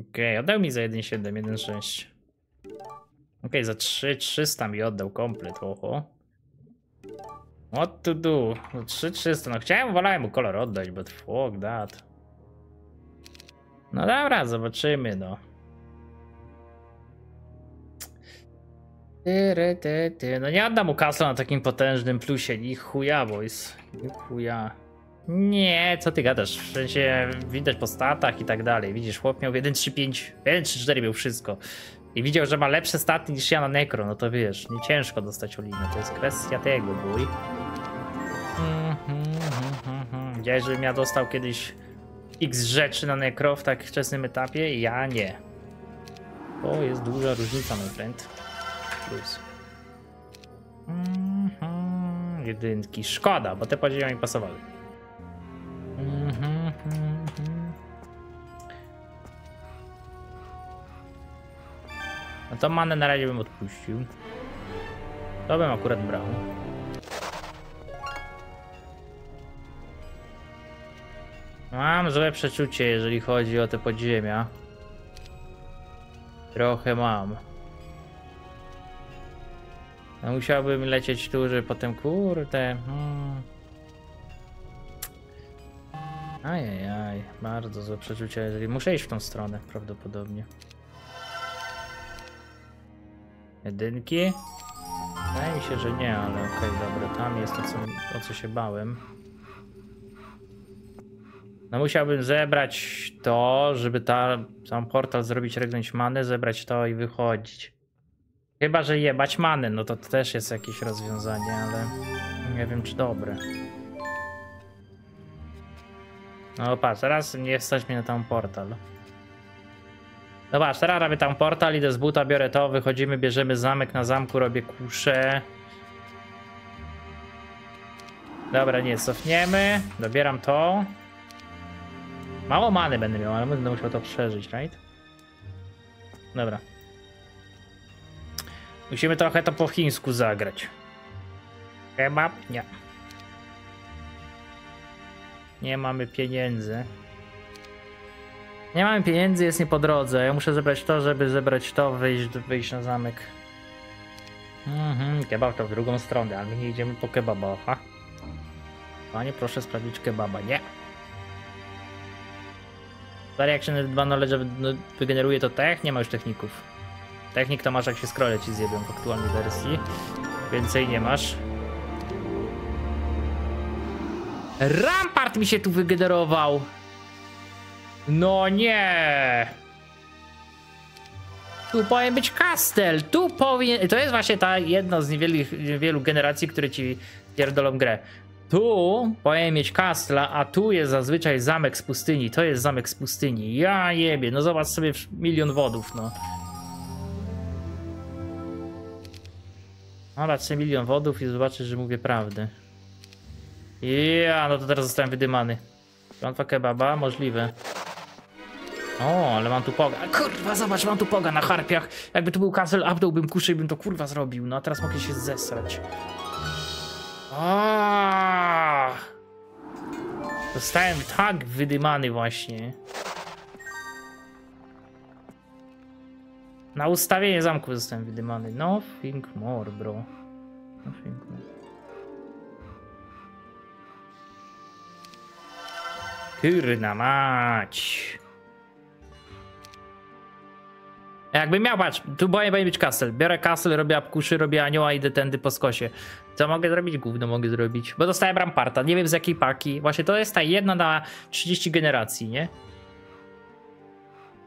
Okej, oddał mi za 1,7, 1,6. Okej, za 3, 300 mi oddał komplet, oho. What to do? No 3300, no chciałem, wolałem mu kolor oddać, but fuck that. No dobra, zobaczymy, no. Tyry, ty, ty. No nie oddam mu kasla na takim potężnym plusie, ni chuja, boys. Ni chuja. Nie, co ty gadasz? W sensie widać po statach i tak dalej. Widzisz, chłop miał 1.3.5, 1.3.4 miał wszystko. I widział, że ma lepsze staty niż ja na Necro, no to wiesz, nie ciężko dostać Olinę, to jest kwestia tego, bój. Mhm, mhm, mhm. Widziałeś, żebym ja dostał kiedyś x rzeczy na Necro w tak wczesnym etapie? Ja nie. To jest duża różnica, mój friend. Plus. Jedynki. Szkoda, bo te podziemia mi pasowały. Mhm, mhm. No to manę na razie bym odpuścił. To bym akurat brał. Mam złe przeczucie, jeżeli chodzi o te podziemia. Trochę mam. No musiałbym lecieć tu, żeby potem kurde. Hmm. Ajajaj, bardzo złe przeczucie, jeżeli muszę iść w tą stronę prawdopodobnie. Jedynki? Wydaje mi się, że nie, ale okej, dobra, tam jest to, co, o co się bałem. No musiałbym zebrać to, żeby ta, sam portal zrobić regnąć manę, zebrać to i wychodzić. Chyba, że jebać manę, no to też jest jakieś rozwiązanie, ale nie wiem czy dobre. No patrz, teraz nie stać mnie na tam portal. No patrz, teraz robię tam portal, idę z buta, biorę to, wychodzimy, bierzemy zamek na zamku, robię kuszę. Dobra, nie, cofniemy, dobieram to. Mało many będę miał, ale będę musiał to przeżyć, right? Dobra. Musimy trochę to po chińsku zagrać. Kebab? Nie. Nie mamy pieniędzy. Nie mamy pieniędzy, jest nie po drodze. Ja muszę zebrać to, żeby zebrać to, wyjść, wyjść na zamek. Mhm, kebab to w drugą stronę, ale my nie idziemy po kebaba, ha? Panie, proszę sprawdzić kebaba. Nie. Reaction 2 Knowledge no, wygeneruje to tech, nie ma już techników. Technik to masz jak się scrolle ci zjebią w aktualnej wersji. Więcej nie masz. Rampart mi się tu wygenerował! No nie! Tu powinien być kastel, tu powinien... To jest właśnie ta jedna z niewielu, niewielu generacji, które ci pierdolą grę. Tu powinien mieć kastla, a tu jest zazwyczaj zamek z pustyni. To jest zamek z pustyni. Ja jebie, no zobacz sobie milion wodów, no. Zobacz sobie milion wodów i zobaczysz, że mówię prawdę. Ja, no to teraz zostałem wydymany. Klątwa kebaba? Możliwe. O, ale mam tu poga. Kurwa, zobacz, mam tu poga na harpiach. Jakby tu był castle updał, bym kuszy i bym to kurwa zrobił. No a teraz mogę się zesrać. Aaaa! Zostałem tak wydymany właśnie. Na ustawienie zamku zostałem wydymany. Nothing more, bro. Nothing more. Kurna mać. Jakby miał, patrz, tu boję być kastel. Biorę kastel, robię apkuszy, robię anioła, idę tędy po skosie. Co mogę zrobić? Gówno mogę zrobić. Bo dostałem ramparta, nie wiem z jakiej paki. Właśnie to jest ta jedna na 30 generacji, nie?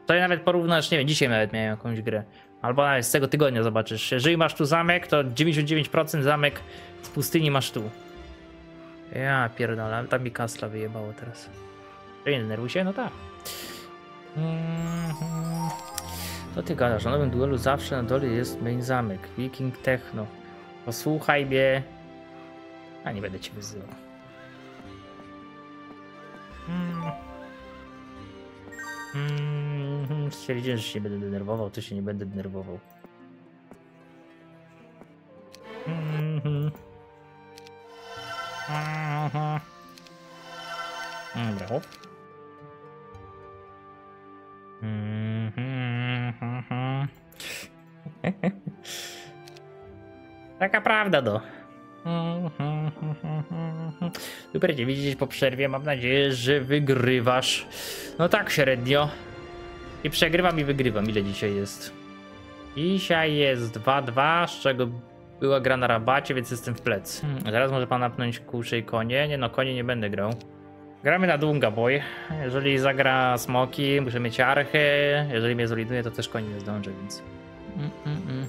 To ja nawet porównasz, nie wiem, dzisiaj nawet miałem jakąś grę. Albo nawet z tego tygodnia zobaczysz. Jeżeli masz tu zamek, to 99% zamek z pustyni masz tu. Ja pierdolę, tam mi kasla wyjebało teraz. Nie denerwuj się? No tak. To ty gadasz, na nowym duelu zawsze na dole jest main zamek. Viking Techno. Posłuchaj mnie. A nie będę cię wyzywał. Hmm. Hmm. Stwierdziłem, że się nie będę denerwował, to się nie będę denerwował. Mhm. Mhm. Dobra, hop. Mhm. Taka prawda, do. Super cię widzieć po przerwie. Mam nadzieję, że wygrywasz. No tak średnio. I przegrywam i wygrywam. Ile dzisiaj jest? Dzisiaj jest 2-2, z czego była gra na rabacie, więc jestem w plec. Hmm, zaraz może pan napnąć kusze i konie. Nie no, konie nie będę grał. Gramy na Dunga Boy. Jeżeli zagra smoki, muszę mieć archę. Jeżeli mnie zoliduje, to też koni nie zdążę, więc... Mm, mm, mm.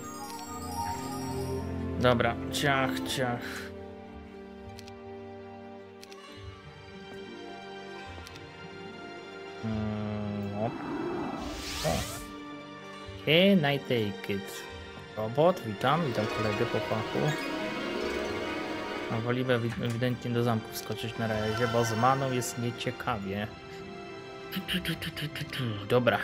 Dobra, ciach, ciach. Mm, op. O. Can I take it? Robot, witam, witam kolegę po fachu. Wolimy ewi- ewidentnie do zamku wskoczyć na razie, bo z maną jest nieciekawie. Dobra.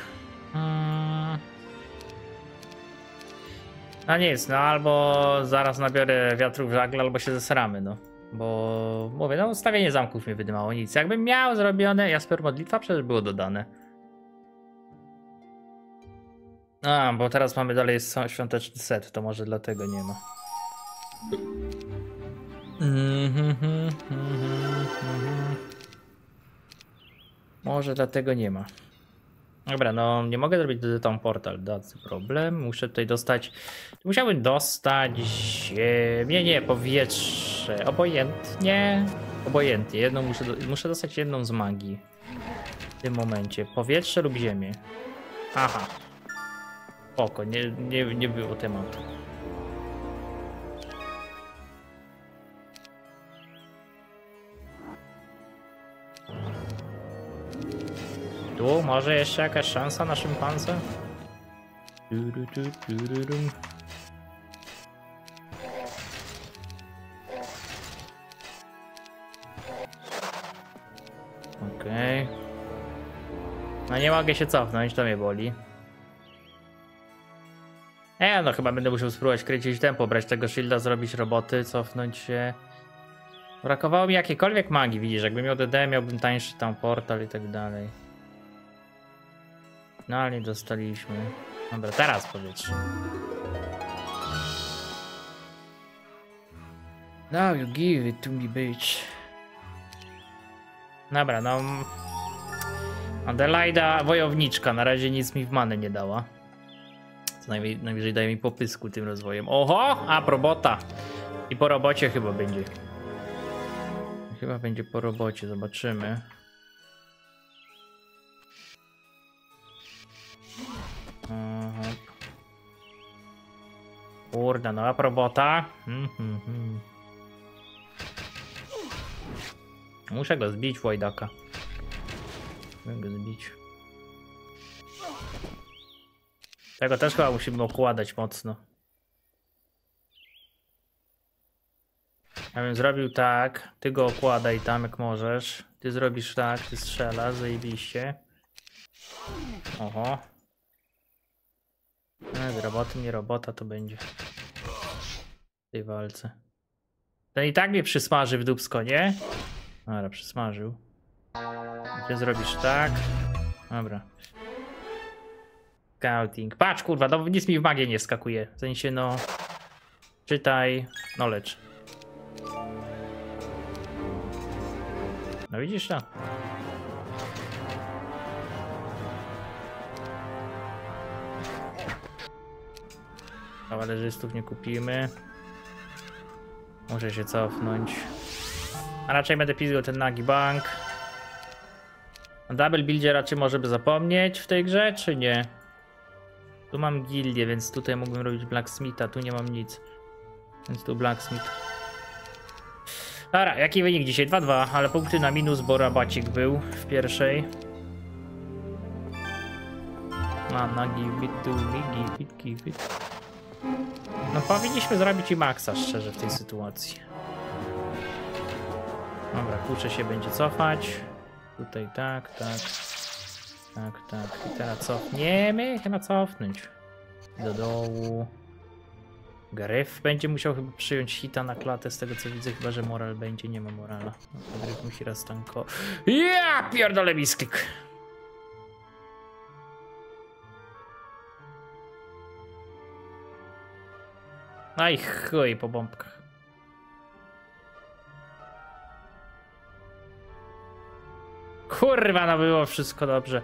No nic, no albo zaraz nabiorę wiatru w żagle, albo się zesramy, no. Bo mówię, no ustawienie zamków mnie wydymało nic. Jakbym miał zrobione, Jasper modlitwa przecież było dodane. A, bo teraz mamy dalej świąteczny set, to może dlatego nie ma. Mhm, mhm, mhm. Może dlatego nie ma. Dobra, no nie mogę zrobić tam portal, that's problem. Muszę tutaj dostać. Musiałbym dostać ziemię, nie, powietrze. Obojętnie. Obojętnie. Jedną muszę, do... muszę dostać jedną z magii. W tym momencie. Powietrze lub ziemię. Aha. Spoko, nie, nie, nie było tematu. Tu może jeszcze jakaś szansa na du. Okej. No nie mogę się cofnąć, to mnie boli. E, no chyba będę musiał spróbować kręcić tempo, brać tego shielda, zrobić roboty, cofnąć się. Brakowało mi jakiejkolwiek magii, widzisz, jakbym miał DD, miałbym tańszy tam portal i tak dalej. No ale nie dostaliśmy. Dobra, teraz powietrze. Now you give it to me, bitch. Dobra, no... Adelaida, wojowniczka, na razie nic mi w manę nie dała. Co najmniej, najwyżej daje mi popysku tym rozwojem. Oho, a probota. I po robocie chyba będzie. Chyba będzie po robocie, zobaczymy. Aha. Kurde, no a probota. Hmm, hmm, hmm. Muszę go zbić, Wojdaka. Muszę go zbić. Tego też chyba musimy okładać mocno. Ja bym zrobił tak, ty go okładaj tam jak możesz. Ty zrobisz tak, ty strzelasz, zajebiście. Oho. E, roboty, nie robota to będzie. W tej walce. Ten i tak mnie przysmaży w dubsko, nie? Dobra, przysmażył. Ty zrobisz tak. Dobra. Scouting. Patrz, kurwa, no nic mi w magię nie skakuje. W sensie, no... Czytaj knowledge. No widzisz to? Kawalerzystów nie kupimy. Muszę się cofnąć. A raczej będę pizgał ten nagi bank. O double buildzie raczej może by zapomnieć w tej grze, czy nie? Tu mam gildię, więc tutaj mógłbym robić blacksmitha, tu nie mam nic. Więc tu blacksmith. Dobra, jaki wynik dzisiaj? 2-2, ale punkty na minus, bo rabacik był w pierwszej. Na, na give it to me, give it, give it. No powinniśmy zrobić i maksa, szczerze, w tej sytuacji. Dobra, kurczę się będzie cofać. Tutaj tak, tak. Tak, tak. I teraz cofniemy. Chyba cofnąć. Do dołu. Gryf będzie musiał chyba przyjąć hita na klatę, z tego co widzę, chyba że moral będzie, nie ma morala. No, Gryf musi raz tanko. Ja pierdolę misklik. Aj chuj po bombkach. Kurwa, no było wszystko dobrze.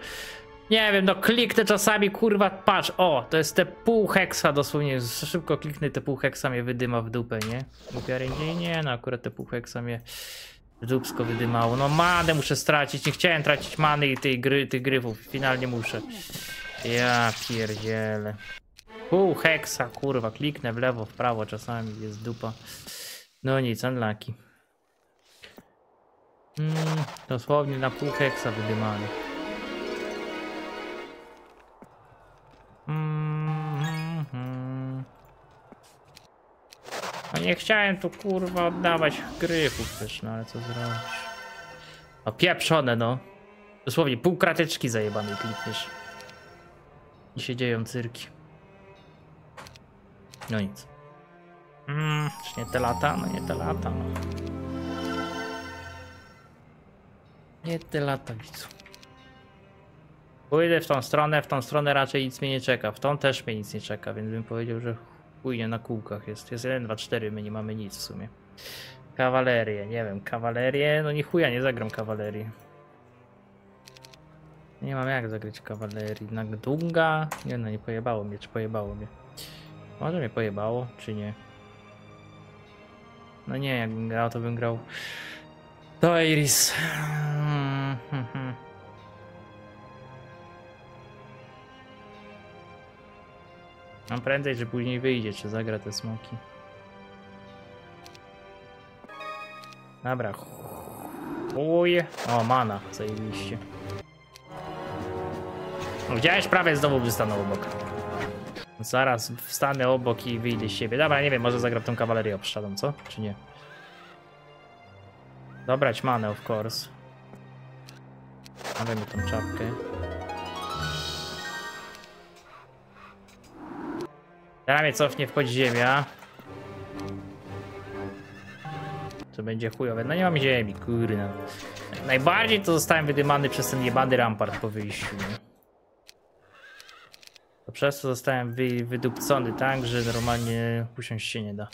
Nie wiem, no kliknę czasami, kurwa, patrz, o, to jest te pół heksa dosłownie, szybko kliknę, te pół heksa mnie wydyma w dupę, nie? Głupia nie, nie, no akurat te pół heksa mnie w dupsko wydymało. No manę muszę stracić, nie chciałem tracić many i tej gry, tych gryfów, finalnie muszę. Ja pierdzielę. Pół heksa, kurwa, kliknę w lewo, w prawo, czasami jest dupa. No nic, unlucky. Mm, dosłownie na pół heksa wydymany. Mhm. No nie chciałem tu kurwa oddawać gryfów też, no ale co zrobisz? O pieprzone no. Dosłownie pół krateczki zajebanej klikniesz. I się dzieją cyrki. No nic. Mm, czy nie te lata? No nie te lata. No. Nie te lata widzu. Pójdę w tą stronę, w tą stronę raczej nic mnie nie czeka. W tą też mnie nic nie czeka, więc bym powiedział, że pójdzie na kółkach. Jest, jest 1, 2, 4, my nie mamy nic w sumie. Kawalerię, nie wiem, kawalerię, no nie chuja, nie zagram kawalerii. Nie mam jak zagrać kawalerii. Na Dunga? Nie no, nie pojebało mnie, czy pojebało mnie? Może mnie pojebało, czy nie? No nie, jakbym grał, to bym grał... To Iris. Mam prędzej, że później wyjdzie, czy zagra te smoki. Dobra. Uj. O, mana, zajebiście. Widziałeś? Prawie znowu by stanął obok. Zaraz wstanę obok i wyjdę z siebie. Dobra, nie wiem, może zagram tą kawalerię obszczadą, co? Czy nie? Dobrać manę, of course. Mamy tą czapkę. Mnie cofnie w podziemia. To będzie chujowe. No nie mam ziemi, kurna. Najbardziej to zostałem wydymany przez ten jebany rampart po wyjściu. Nie? Przez to zostałem wy, wydupcony tak, że normalnie usiąść się nie da.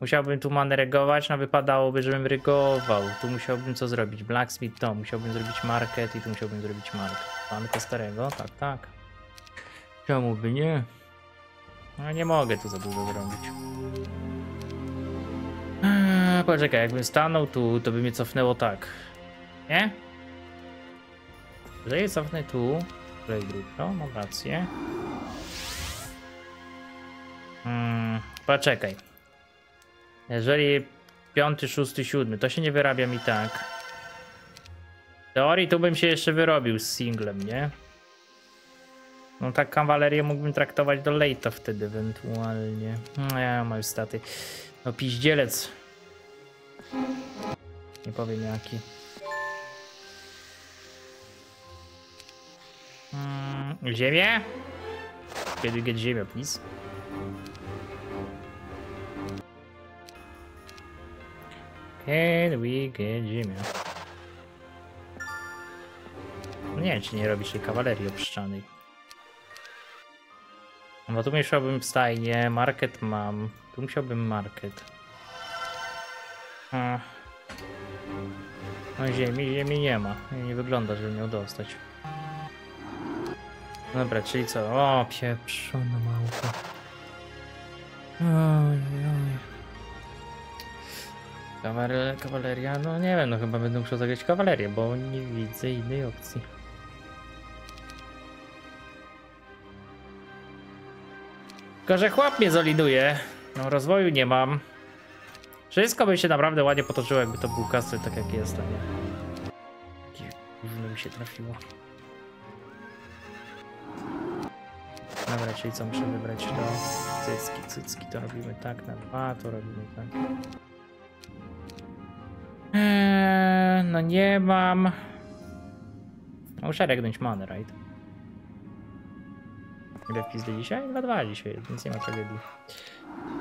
Musiałbym tu manę regować, no wypadałoby, żebym rygował. Tu musiałbym co zrobić? Blacksmith to, musiałbym zrobić market i tu musiałbym zrobić market. Pankę starego? Tak, tak. Czemu by nie? No nie mogę tu za dużo zrobić. Eee, poczekaj, jakbym stanął tu, to by mnie cofnęło tak. Nie? Jeżeli cofnę tu, play no, mam rację. Hmm, poczekaj. Jeżeli piąty, szósty, siódmy, to się nie wyrabia mi tak. W teorii tu bym się jeszcze wyrobił z singlem, nie? No tak kawalerię mógłbym traktować do late'a wtedy ewentualnie. No ja mam staty. No piździelec. Nie powiem jaki. Mm, ziemię? Kiedy get ziemia, please? Can we get ziemię? No nie wiem, czy nie robisz tej kawalerii obszczanej. No bo tu musiałbym stajnie, market mam. Tu musiałbym market. No ziemi, ziemi nie ma. Nie wygląda, żeby miał dostać. Dobra, czyli co? O, pieprzona małpa. Oj, oj. Kawale, kawaleria? No nie wiem, no chyba będę musiał zagrać kawalerię, bo nie widzę innej opcji. Tylko, że chłop mnie zoliduje. No, rozwoju nie mam. Wszystko by się naprawdę ładnie potoczyło, jakby to był kasy, tak jak jest, a nie. Gówno mi się trafiło. Dobra, czyli co muszę wybrać to? Cycki, cycki to robimy tak, na dwa to robimy tak. Eee, no nie mam. Muszę regnąć manę, right? Ile w pizdy dzisiaj? 2-2 dzisiaj, więc nie ma tragedii.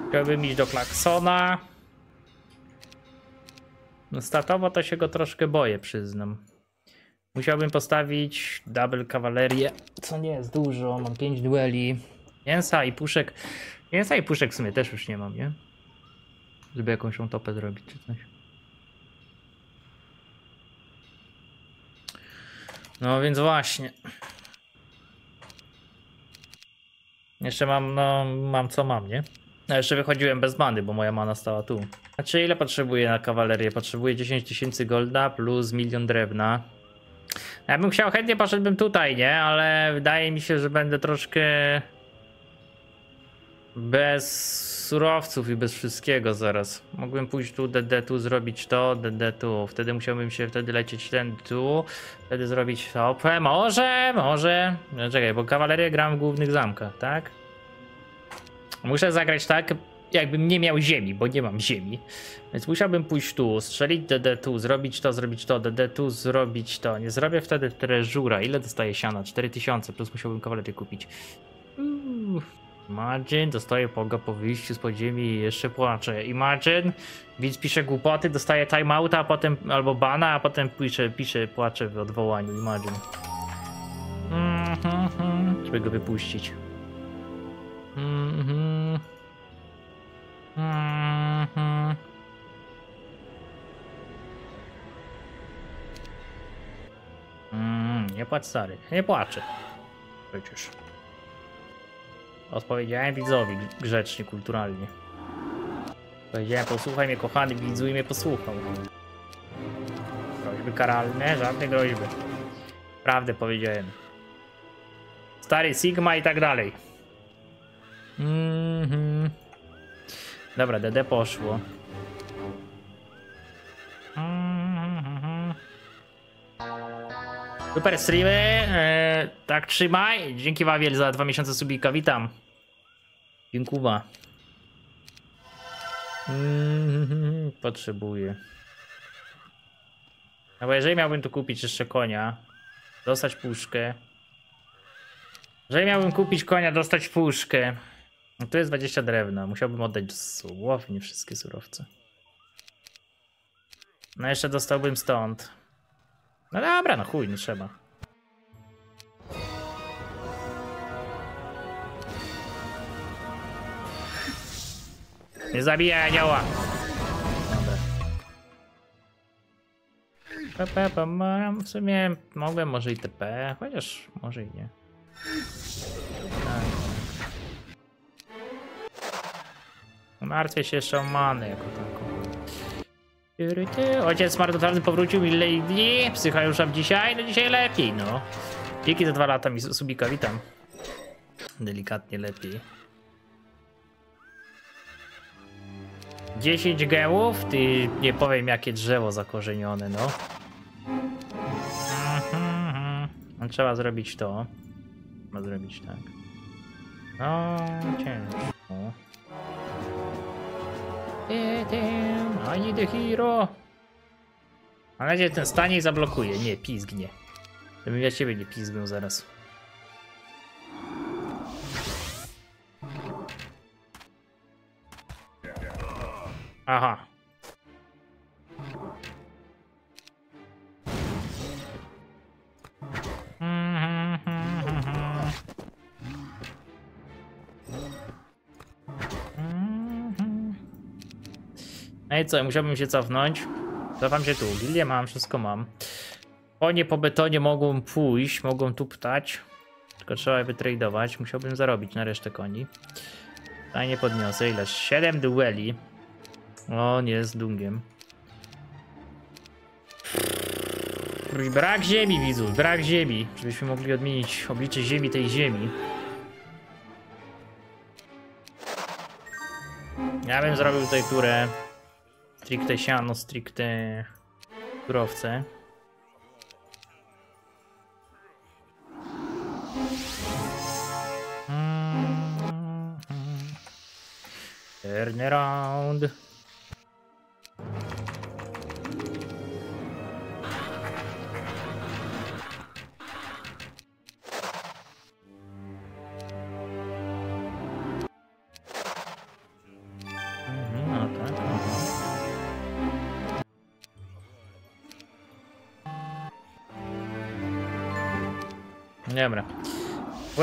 Chciałbym iść do Klaksona. No statowo to się go troszkę boję, przyznam. Musiałbym postawić double kawalerię, co nie jest dużo, mam 5 dueli. Mięsa i puszek. Mięsa i puszek w sumie też już nie mam, nie? Żeby jakąś topę zrobić czy coś. No więc właśnie. Jeszcze mam, no, mam co mam, nie? No jeszcze wychodziłem bez many, bo moja mana stała tu. Znaczy ile potrzebuję na kawalerię? Potrzebuję 10 tysięcy golda plus milion drewna. Ja bym chciał, chętnie poszedłbym tutaj, nie? Ale wydaje mi się, że będę troszkę bez surowców i bez wszystkiego zaraz. Mógłbym pójść tu, DD tu, zrobić to, DD tu. Wtedy musiałbym się wtedy lecieć ten tu, wtedy zrobić topę. Może, może. No, czekaj, bo kawalerię gram w głównych zamkach, tak? Muszę zagrać tak, jakbym nie miał ziemi, bo nie mam ziemi. Więc musiałbym pójść tu, strzelić DD tu, zrobić to, zrobić to, DD tu, zrobić to. Nie zrobię wtedy treżura. Ile dostaje siana? 4000 plus musiałbym kawalerię kupić. Uuu. Imagine, dostaje poga po wyjściu z podziemi i jeszcze płacze. Imagine, widz pisze głupoty, dostaje timeouta, a potem albo bana, a potem pisze, pisze płacze w odwołaniu. Imagine. Mhm, żeby go wypuścić. Mhm. Mhm. Mm, nie płacz stary, nie płaczę. Przecież. Odpowiedziałem widzowi grzecznie, kulturalnie. Powiedziałem, posłuchaj mnie kochany widzu i mnie posłuchał. Groźby karalne, żadne groźby. Prawdę powiedziałem. Stary Sigma i tak dalej. Mhm. Dobra, DD poszło. Super streamy, e, tak trzymaj. Dzięki Wawiel za dwa miesiące subika, witam. Dziękuję. Mm, potrzebuję. No bo jeżeli miałbym tu kupić jeszcze konia, dostać puszkę. Jeżeli miałbym kupić konia, dostać puszkę. No tu jest 20 drewna, musiałbym oddać dosłownie wszystkie surowce. No jeszcze dostałbym stąd. No dobra, no chuj, nie trzeba. Nie zabijaj anioła! Dobra. W sumie mogłem może i TP, chociaż może i nie. Tak. Martwię się jeszcze o manę jako. Ojciec marnotrawny powrócił mi Lady. Psycha już dzisiaj? No dzisiaj lepiej, no. Dzięki za dwa lata mi subika, witam. Delikatnie lepiej. 10 gełów? Ty nie powiem jakie drzewo zakorzenione, no. Mhm, mhm. Trzeba zrobić to. Trzeba zrobić tak. No, ciężko. I need a hero. Mam nadzieję, że ten stanie i zablokuje. Nie, pizgnie. Żebym ja ciebie nie pizgnął zaraz. Aha. No i co, musiałbym się cofnąć. Cofam się tu, gildię mam, wszystko mam. Konie po betonie mogą pójść, mogą tu ptać. Tylko trzeba je wytradować. Musiałbym zarobić na resztę koni. A nie podniosę. Ile? 7 dueli. O, nie, z dungiem. Brak ziemi, widzów, brak ziemi. Żebyśmy mogli odmienić oblicze ziemi tej ziemi. Ja bym zrobił tutaj turę. Stricte siano, stricte surowce. Mhm. Turn around.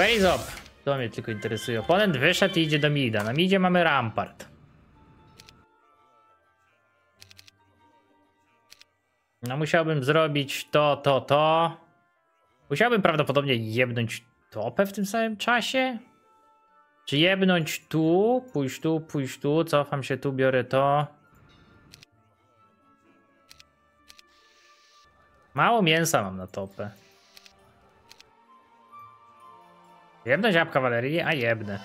Is up? To mnie tylko interesuje. Oponent wyszedł i idzie do mida. Na midzie mamy Rampart. No musiałbym zrobić to, to, to. Musiałbym prawdopodobnie jebnąć topę w tym samym czasie? Czy jebnąć tu, pójść tu, pójść tu, cofam się tu, biorę to. Mało mięsa mam na topę. Jebnąć jab kawalerii? A jebnę.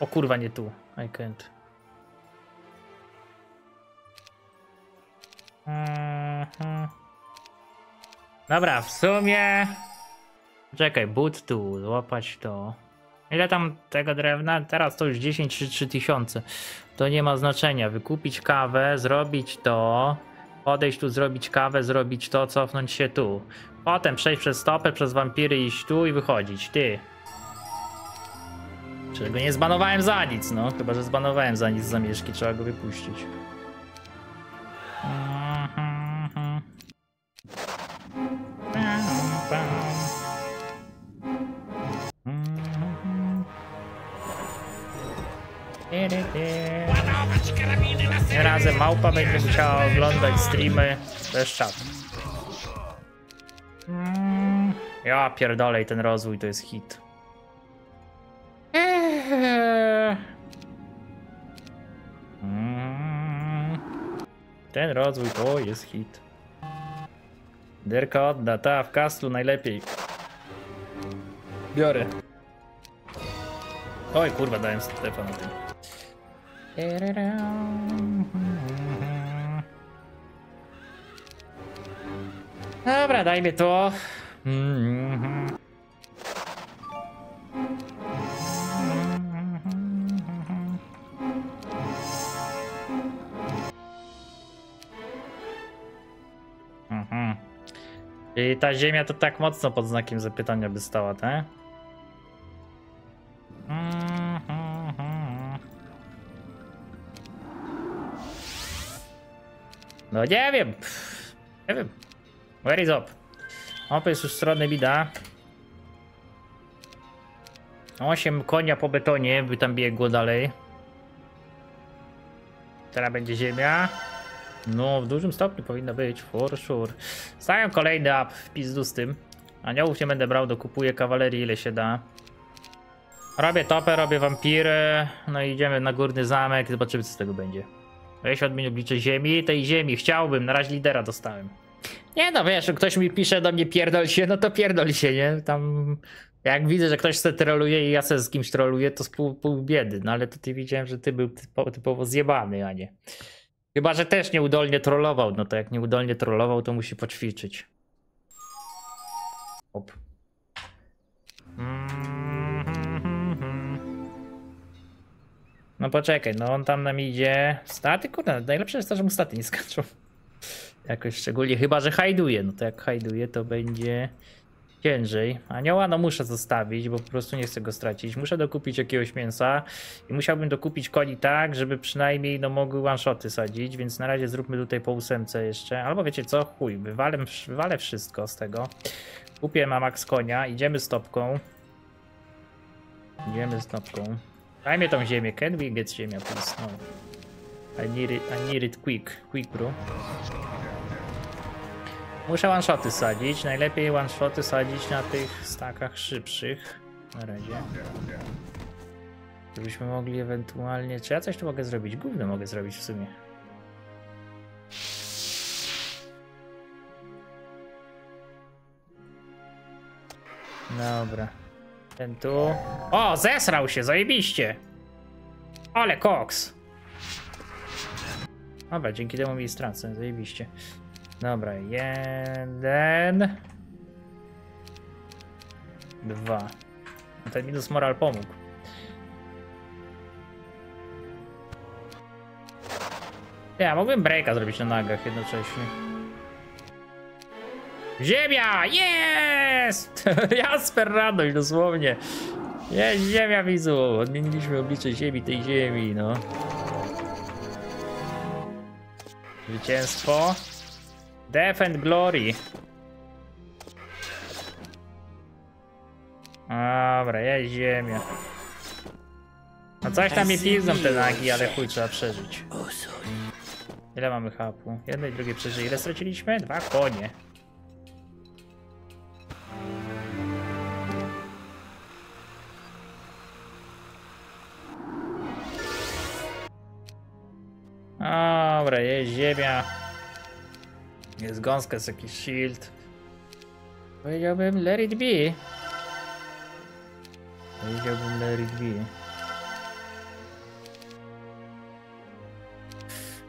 O kurwa, nie tu. I can't. Mhm. Dobra, w sumie... Czekaj, but tu, złapać to. Ile tam tego drewna? Teraz to już 10 czy 3 tysiące. To nie ma znaczenia. Wykupić kawę, zrobić to. Podejść tu, zrobić kawę, zrobić to, cofnąć się tu. Potem przejść przez stopę, przez wampiry, iść tu i wychodzić. Ty. Czego nie zbanowałem za nic, no. Chyba, że zbanowałem za nic zamieszki, trzeba go wypuścić. Razem małpa będzie musiała oglądać streamy bez czatu. Ja pierdolę i ten rozwój to jest hit. Ten rozwój to jest hit. Derka odda, ta w kastlu najlepiej. Biorę. Oj kurwa, dałem Stefa na tym. Dobra, dajmy to. Mhm. Czyli ta ziemia to tak mocno pod znakiem zapytania by stała, tak? No nie wiem. Nie wiem. Where is up? Op jest już strony bida. 8 konia po betonie, by tam biegło dalej. Teraz będzie ziemia. No, w dużym stopniu powinno być, for sure. Stają kolejny up w pizdu z tym. Aniołów nie będę brał, dokupuję kawalerii ile się da. Robię topę, robię wampiry, no i idziemy na górny zamek, zobaczymy co z tego będzie. Weź odmień oblicze ziemi, tej ziemi, chciałbym, na razie lidera dostałem. Nie no, wiesz, ktoś mi pisze do mnie pierdol się, no to pierdol się, nie? Tam, jak widzę, że ktoś se troluje i ja se z kimś troluję, to z pół, pół biedy, no ale ty widziałem, że ty był typo, typowo zjebany, a nie. Chyba, że też nieudolnie trollował, no to jak nieudolnie trollował, to musi poćwiczyć. Op. No poczekaj, no on tam nam idzie. Staty, kurde, najlepsze jest to, że mu staty nie skaczą. Jakoś szczególnie, chyba że hajduje. No to jak hajduje, to będzie ciężej. Anioła no muszę zostawić, bo po prostu nie chcę go stracić. Muszę dokupić jakiegoś mięsa i musiałbym dokupić koni tak, żeby przynajmniej no mogły one-shoty sadzić, więc na razie zróbmy tutaj po ósemce jeszcze. Albo wiecie co, chuj, wywalę, wywalę wszystko z tego. Kupię ma max konia, idziemy stopką. Idziemy stopką. Dajmy tą ziemię, can we get ziemia please? No. I need it, I need it quick, quick bro. Muszę one-shoty sadzić, najlepiej one-shoty sadzić na tych stakach szybszych. Na razie. Żebyśmy mogli ewentualnie... Czy ja coś tu mogę zrobić? Gówno mogę zrobić w sumie. Dobra. Ten tu. O, zesrał się, zajebiście. Ale koks. Dobra, dzięki temu mi stracę, zajebiście. Dobra, jeden. Dwa. No Ten minus moral pomógł. Ja mógłbym breaka zrobić na nagach jednocześnie. Ziemia! Jest! Jasper radość, dosłownie. Jest ziemia, widzu. Odmieniliśmy oblicze ziemi tej ziemi, no. Zwycięstwo. Death and Glory. Dobra, jest ziemia. No coś tam mi pizną te nagi, ale chuj, trzeba przeżyć. Ile mamy hapu? Jedno i drugie przeżyje. Ile straciliśmy? Dwa konie. Dobra, jest ziemia. Jest gąska, jest jakiś shield. Powiedziałbym let it be. Powiedziałbym let it be.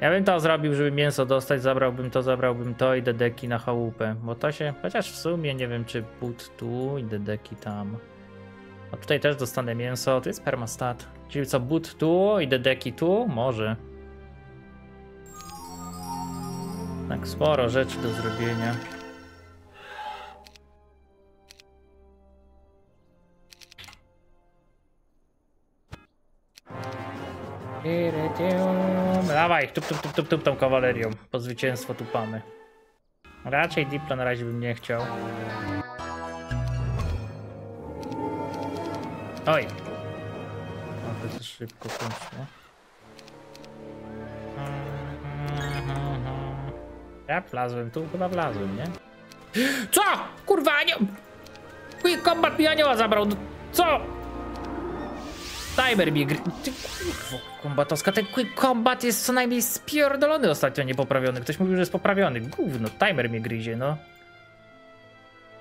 Ja bym to zrobił, żeby mięso dostać, zabrałbym to, zabrałbym to i dedeki na chałupę, bo to się, chociaż w sumie nie wiem czy but tu i dedeki tam. A tutaj też dostanę mięso, to jest permastat. Czyli co, but tu i dedeki tu? Może. Tak, sporo rzeczy do zrobienia. Dawaj, tup, tup, tup, tup, tup tą kawalerią. Po zwycięstwo tupamy. Raczej Diplo na razie bym nie chciał. Oj. O, to za szybko poszło. Ja wlazłem tu, chyba wlazłem, nie? Co? Kurwa, anioł! Quick Combat mi anioła zabrał, no co? Timer mi gry... Kurwa, kombatowska, ten Quick Combat jest co najmniej spierdolony ostatnio niepoprawiony. Ktoś mówił, że jest poprawiony. Gówno, timer mnie gryzie, no.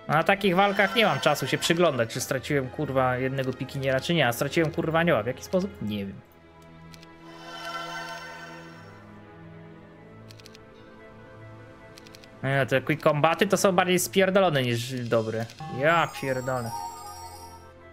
Na takich walkach nie mam czasu się przyglądać, czy straciłem kurwa jednego pikiniera, czy nie. A straciłem kurwa anioła. W jaki sposób? Nie wiem. Te quick combaty to są bardziej spierdolone niż dobre. Ja pierdolę.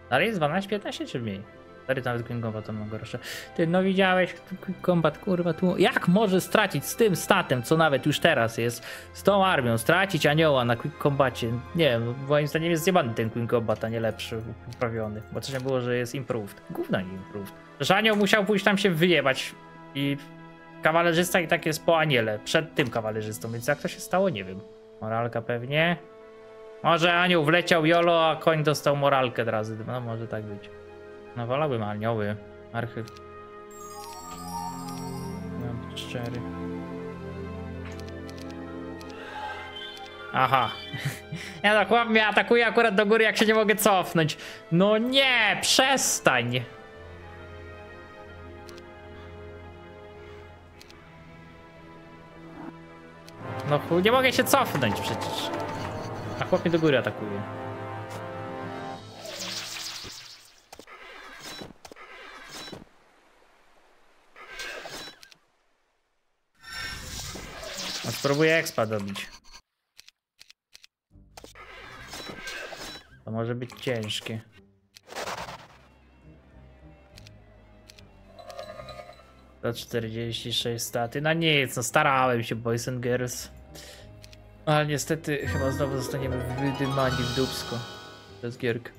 Ale jest 12-15 czy mniej? Stary nawet quick combat mam gorsze. Ty no widziałeś quick combat kurwa tu. Jak może stracić z tym statem, co nawet już teraz jest, z tą armią, stracić anioła na quick combacie? Nie wiem, moim zdaniem jest zjebany ten quick combat, a nie lepszy, poprawiony. Bo coś było, że jest improved. Gówno nie improved. Że anioł musiał pójść tam się wyjebać i kawalerzysta i tak jest po aniele, przed tym kawalerzystą, więc jak to się stało, nie wiem. Moralka pewnie. Może anioł wleciał jolo, a koń dostał moralkę od razy. No może tak być. No wolałbym anioły. Archy. No, szczery. Aha. Ja tak chłop mnie atakuje akurat do góry, jak się nie mogę cofnąć. No nie, przestań. No nie mogę się cofnąć przecież. A chłop mnie do góry atakuje. No spróbuję expa dobić. To może być ciężkie. To 46 staty. No nic, no starałem się, boys and girls. Ale niestety chyba znowu zostaniemy wydymani w dubsko. Bez gierk.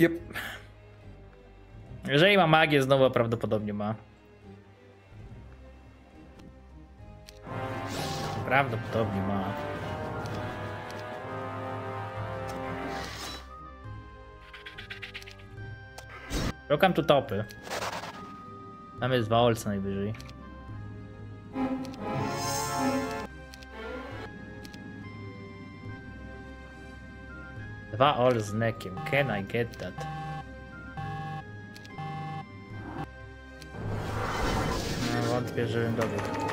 Yep. Jeżeli ma magię, znowu prawdopodobnie ma. Prawdopodobnie ma. Szukam tu topy. Tam jest dwa olce najwyżej. Dwa all z nekiem. Can I get that? No, wątpię, żebym dobiegł.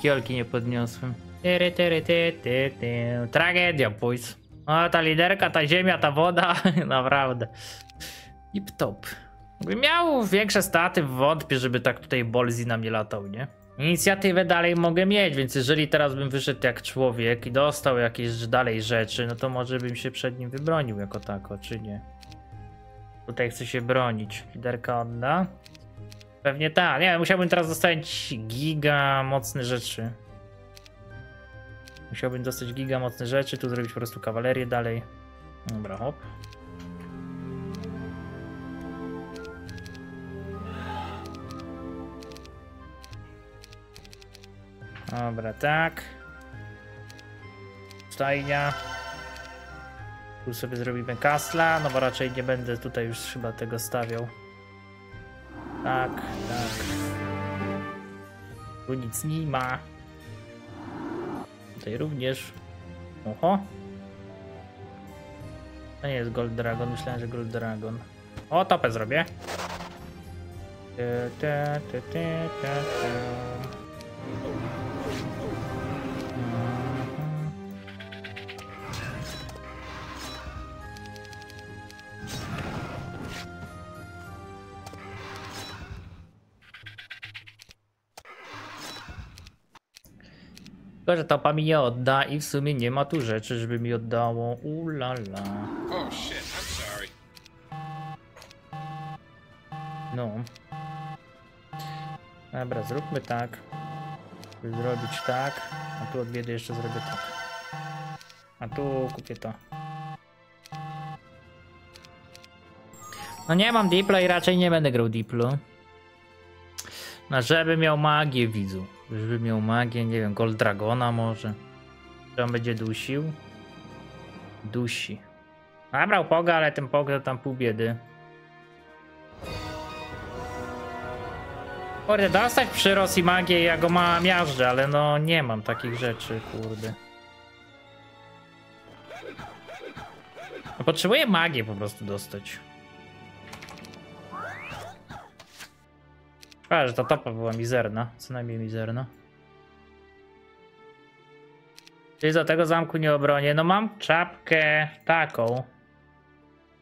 No, dwójki olki nie podniosłem. Tyry, tyry, ty, ty, ty. Tragedia, boys. O, ta liderka, ta ziemia, ta woda, naprawdę. Tip top. Miał większe staty, wątpię, żeby tak tutaj Bolzi na mnie latał, nie? Inicjatywę dalej mogę mieć, więc jeżeli teraz bym wyszedł jak człowiek i dostał jakieś dalej rzeczy, no to może bym się przed nim wybronił jako tako, czy nie? Tutaj chcę się bronić. Liderka odda. Pewnie tak. Nie, musiałbym teraz dostać giga mocne rzeczy. Musiałbym dostać giga mocne rzeczy, tu zrobić po prostu kawalerię dalej. Dobra, hop. Dobra, tak. Stajnia. Tu sobie zrobimy kasla, no bo raczej nie będę tutaj już chyba tego stawiał. Tak, tak. Tu nic nie ma. Tutaj również. Oho. To nie jest Gold Dragon, myślałem, że Gold Dragon. O, topę zrobię. Te, te, te, te, te, te. Tylko, że topa mi nie odda i w sumie nie ma tu rzeczy, żeby mi oddało. Ulala. Oh shit, I'm sorry. No. Dobra, zróbmy tak. Zrobić tak. A tu od biedy jeszcze zrobię tak. A tu kupię to. No nie mam Diplo i raczej nie będę grał Diplo. No żeby miał magię widzu. Żeby miał magię, nie wiem, Gold Dragona może. Czy on będzie dusił? Dusi. Nabrał Poga, ale ten Pog tam pół biedy. Kurde, dostać przyrost i magię, ja go mam miażdżę, ale no nie mam takich rzeczy, kurde. No, potrzebuję magię po prostu dostać. Szkoda, że ta topa była mizerna, co najmniej mizerna. Czyli za tego zamku nie obronię. No mam czapkę taką.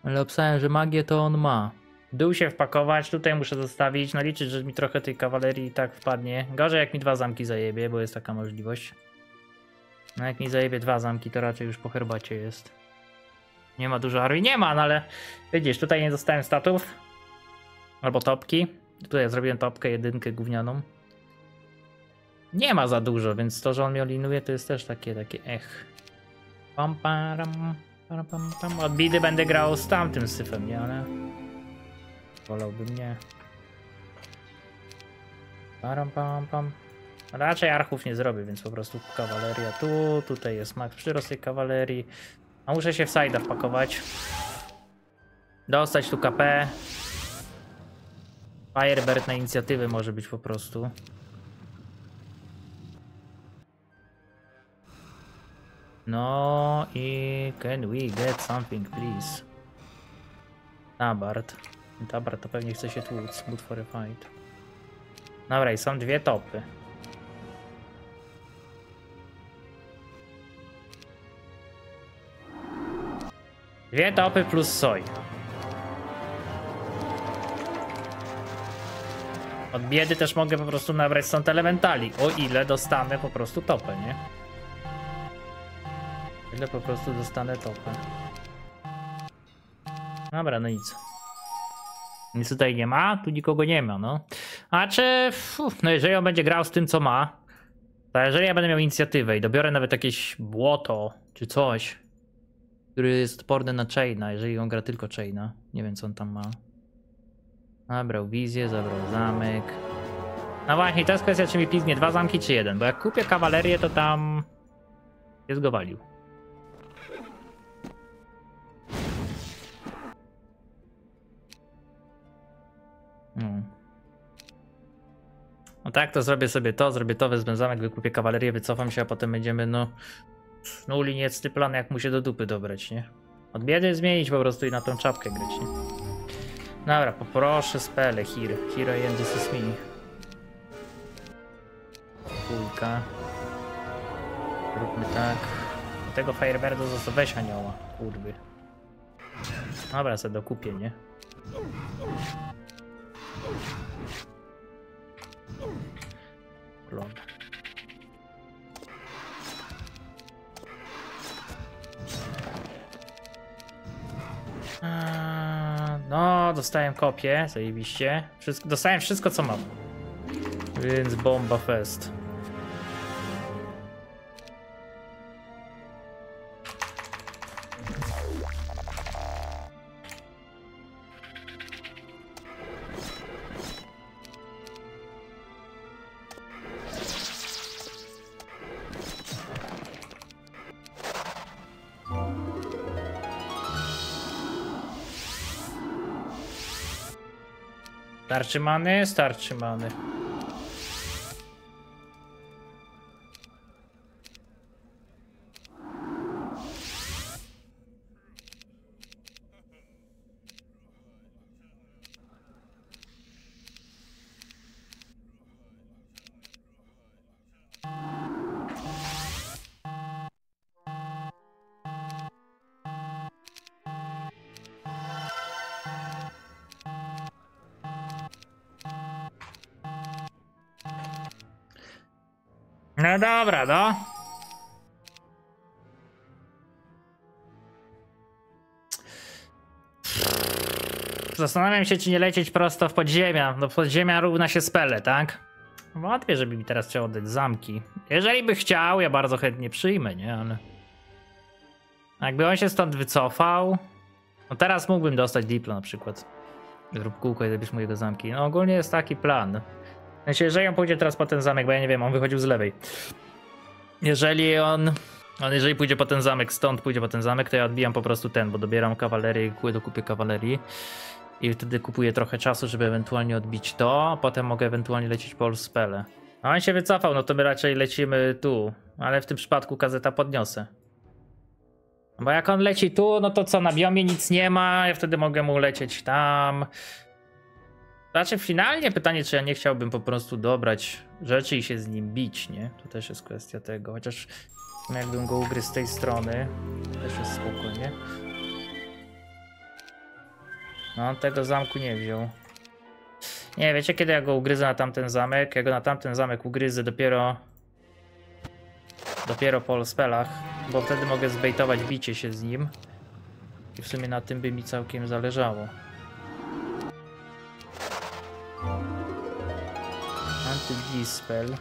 Ale obstałem, że magię to on ma. Dół się wpakować, tutaj muszę zostawić, no liczyć, że mi trochę tej kawalerii i tak wpadnie. Gorzej jak mi dwa zamki zajebie, bo jest taka możliwość. No jak mi zajebie dwa zamki, to raczej już po herbacie jest. Nie ma dużo armii, nie ma, no ale widzisz, tutaj nie dostałem statów. Albo topki. Tutaj zrobiłem topkę, jedynkę gównianą. Nie ma za dużo, więc to, że on mnie olinuje, to jest też takie, takie ech. Pam, param, param, pam, pam. Od bidy będę grał z tamtym syfem, nie? Ale wolałbym nie. Param, pam, pam. Raczej archów nie zrobię, więc po prostu kawaleria tu, tutaj jest max przyrost tej kawalerii. A muszę się w side'a wpakować. Dostać tu KP. Firebird na inicjatywę może być po prostu. No i can we get something please? Tabard. Tabard to pewnie chce się tłuc. Good for a fight. Dobra i są dwie topy. Dwie topy plus soj. Od biedy też mogę po prostu nabrać stąd elementali, o ile dostanę po prostu topę, nie? O ile po prostu dostanę topę. Dobra, no nic. Nic tutaj nie ma, tu nikogo nie ma, no. A czy, uf, no jeżeli on będzie grał z tym, co ma, to jeżeli ja będę miał inicjatywę i dobiorę nawet jakieś błoto, czy coś, który jest odporny na Chaina, jeżeli on gra tylko Chaina, nie wiem co on tam ma. Zabrał wizję, zabrał zamek. No właśnie, to jest kwestia, czy mi pizgnie dwa zamki, czy jeden. Bo jak kupię kawalerię, to tam jest go walił. No. no tak, to zrobię sobie to, zrobię to, wezmę zamek, wykupię kawalerię, wycofam się, a potem będziemy, no... No liniecny plan, jak mu się do dupy dobrać, nie? Od biedy zmienić po prostu i na tą czapkę grać, nie? Dobra, poproszę spele, Hero. Hero and this is me. Kulka. Róbmy tak. Do tego Firebirda został weź anioła, kurwy. Dobra, sobie dokupię, nie? Klon. Eee, No, dostałem kopię, zajebiście. Wszystko, dostałem wszystko, co mam. Więc bomba fest. Starczy many? Starczy many. No dobra, no. Zastanawiam się, czy nie lecieć prosto w podziemia. No podziemia równa się spele, tak? Wątpię, żeby mi teraz chciał oddać zamki. Jeżeli by chciał, ja bardzo chętnie przyjmę, nie? Ale... Jakby on się stąd wycofał... No teraz mógłbym dostać diplo na przykład. Zrób kółko i zabierz mojego zamki. No ogólnie jest taki plan. Znaczy, jeżeli on pójdzie teraz po ten zamek, bo ja nie wiem, on wychodził z lewej. Jeżeli on, on jeżeli pójdzie po ten zamek, stąd pójdzie po ten zamek, to ja odbijam po prostu ten, bo dobieram kawalerię i dokupię kawalerii. I wtedy kupuję trochę czasu, żeby ewentualnie odbić to, a potem mogę ewentualnie lecieć po spele. A on się wycofał, no to my raczej lecimy tu. Ale w tym przypadku kazeta podniosę. Bo jak on leci tu, no to co, na biomie nic nie ma, ja wtedy mogę mu lecieć tam. Znaczy finalnie pytanie, czy ja nie chciałbym po prostu dobrać rzeczy i się z nim bić, nie? To też jest kwestia tego, chociaż jakbym go ugryzł z tej strony, też jest spokojnie. No, on tego zamku nie wziął. Nie, wiecie kiedy ja go ugryzę na tamten zamek? Ja go na tamten zamek ugryzę dopiero... Dopiero po spelach, bo wtedy mogę zbejtować bicie się z nim. I w sumie na tym by mi całkiem zależało. Anty-dispel.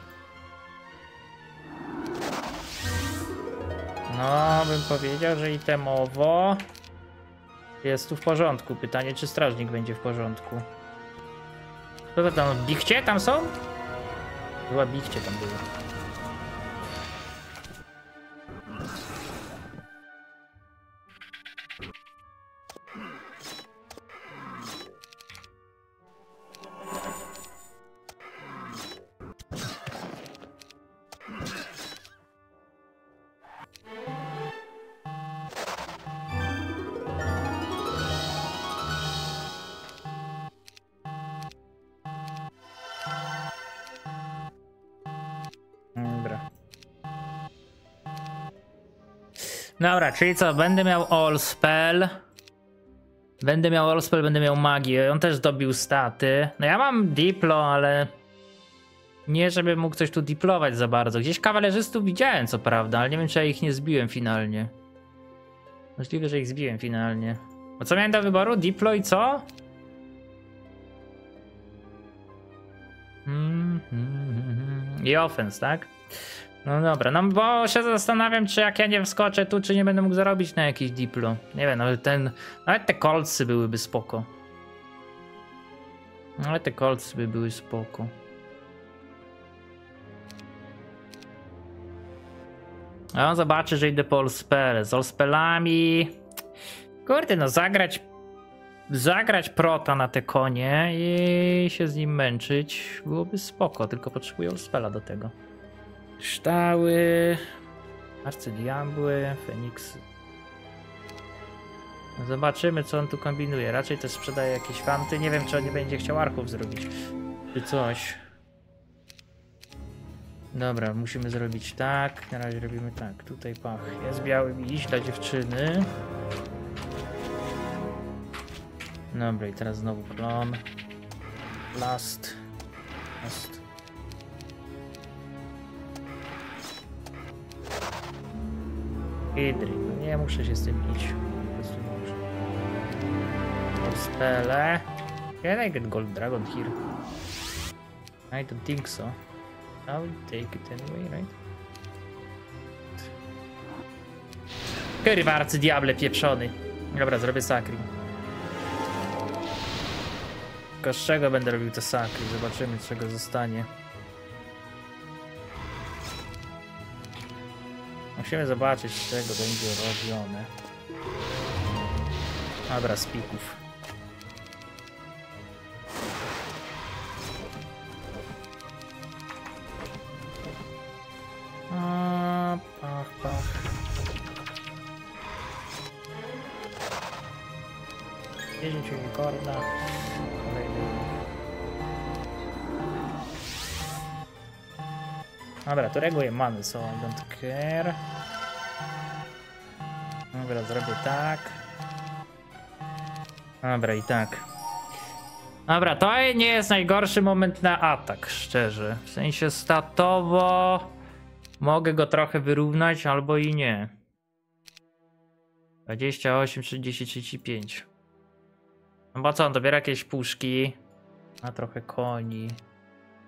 No, bym powiedział, że itemowo jest tu w porządku. Pytanie, czy strażnik będzie w porządku. Co to tam? Bichcie tam są? Była bichcie tam była. Dobra, czyli co? Będę miał All Spell. Będę miał All Spell, będę miał magię. On też dobił staty. No ja mam Diplo, ale... Nie, żeby mógł coś tu diplować za bardzo. Gdzieś kawalerzystów widziałem, co prawda, ale nie wiem, czy ja ich nie zbiłem finalnie. Możliwe, że ich zbiłem finalnie. Bo co miałem do wyboru? Diplo i co? Mm, mm, mm, I offense, tak? No dobra, no bo się zastanawiam, czy jak ja nie wskoczę tu, czy nie będę mógł zarobić na jakiś diplo. Nie wiem, nawet ten. Nawet te kolcy byłyby spoko. Nawet te kolcy by były spoko. A on zobaczy, że idę po Allspell. Z Allspellami. Kurde, no zagrać. Zagrać prota na te konie i się z nim męczyć byłoby spoko, tylko potrzebuję Allspella do tego. Ształy, arcydiabły, feniksy. Zobaczymy, co on tu kombinuje. Raczej też sprzedaje jakieś fanty. Nie wiem, czy on nie będzie chciał arków zrobić, czy coś. Dobra, musimy zrobić tak. Na razie robimy tak. Tutaj pach. Jest biały miś dla dziewczyny. Dobra, i teraz znowu klon. Last. Last. Hydry. No nie muszę się z tym bić. Po prostu spele. Can I get gold dragon here? I don't think so. I will take it anyway, right? Kurwa, arcydiable pieprzony. Dobra, zrobię sakri. Tylko z czego będę robił te sakri? Zobaczymy, czego zostanie. Musimy zobaczyć, z czego będzie robione. Dobra, z pików. Dobra, to reaguje mamy, so I don't care. Dobra, zrobię tak. Dobra, i tak. Dobra, to nie jest najgorszy moment na atak, szczerze. W sensie statowo mogę go trochę wyrównać, albo i nie. 28, 30, 35. No bo co, on dobiera jakieś puszki, a trochę koni.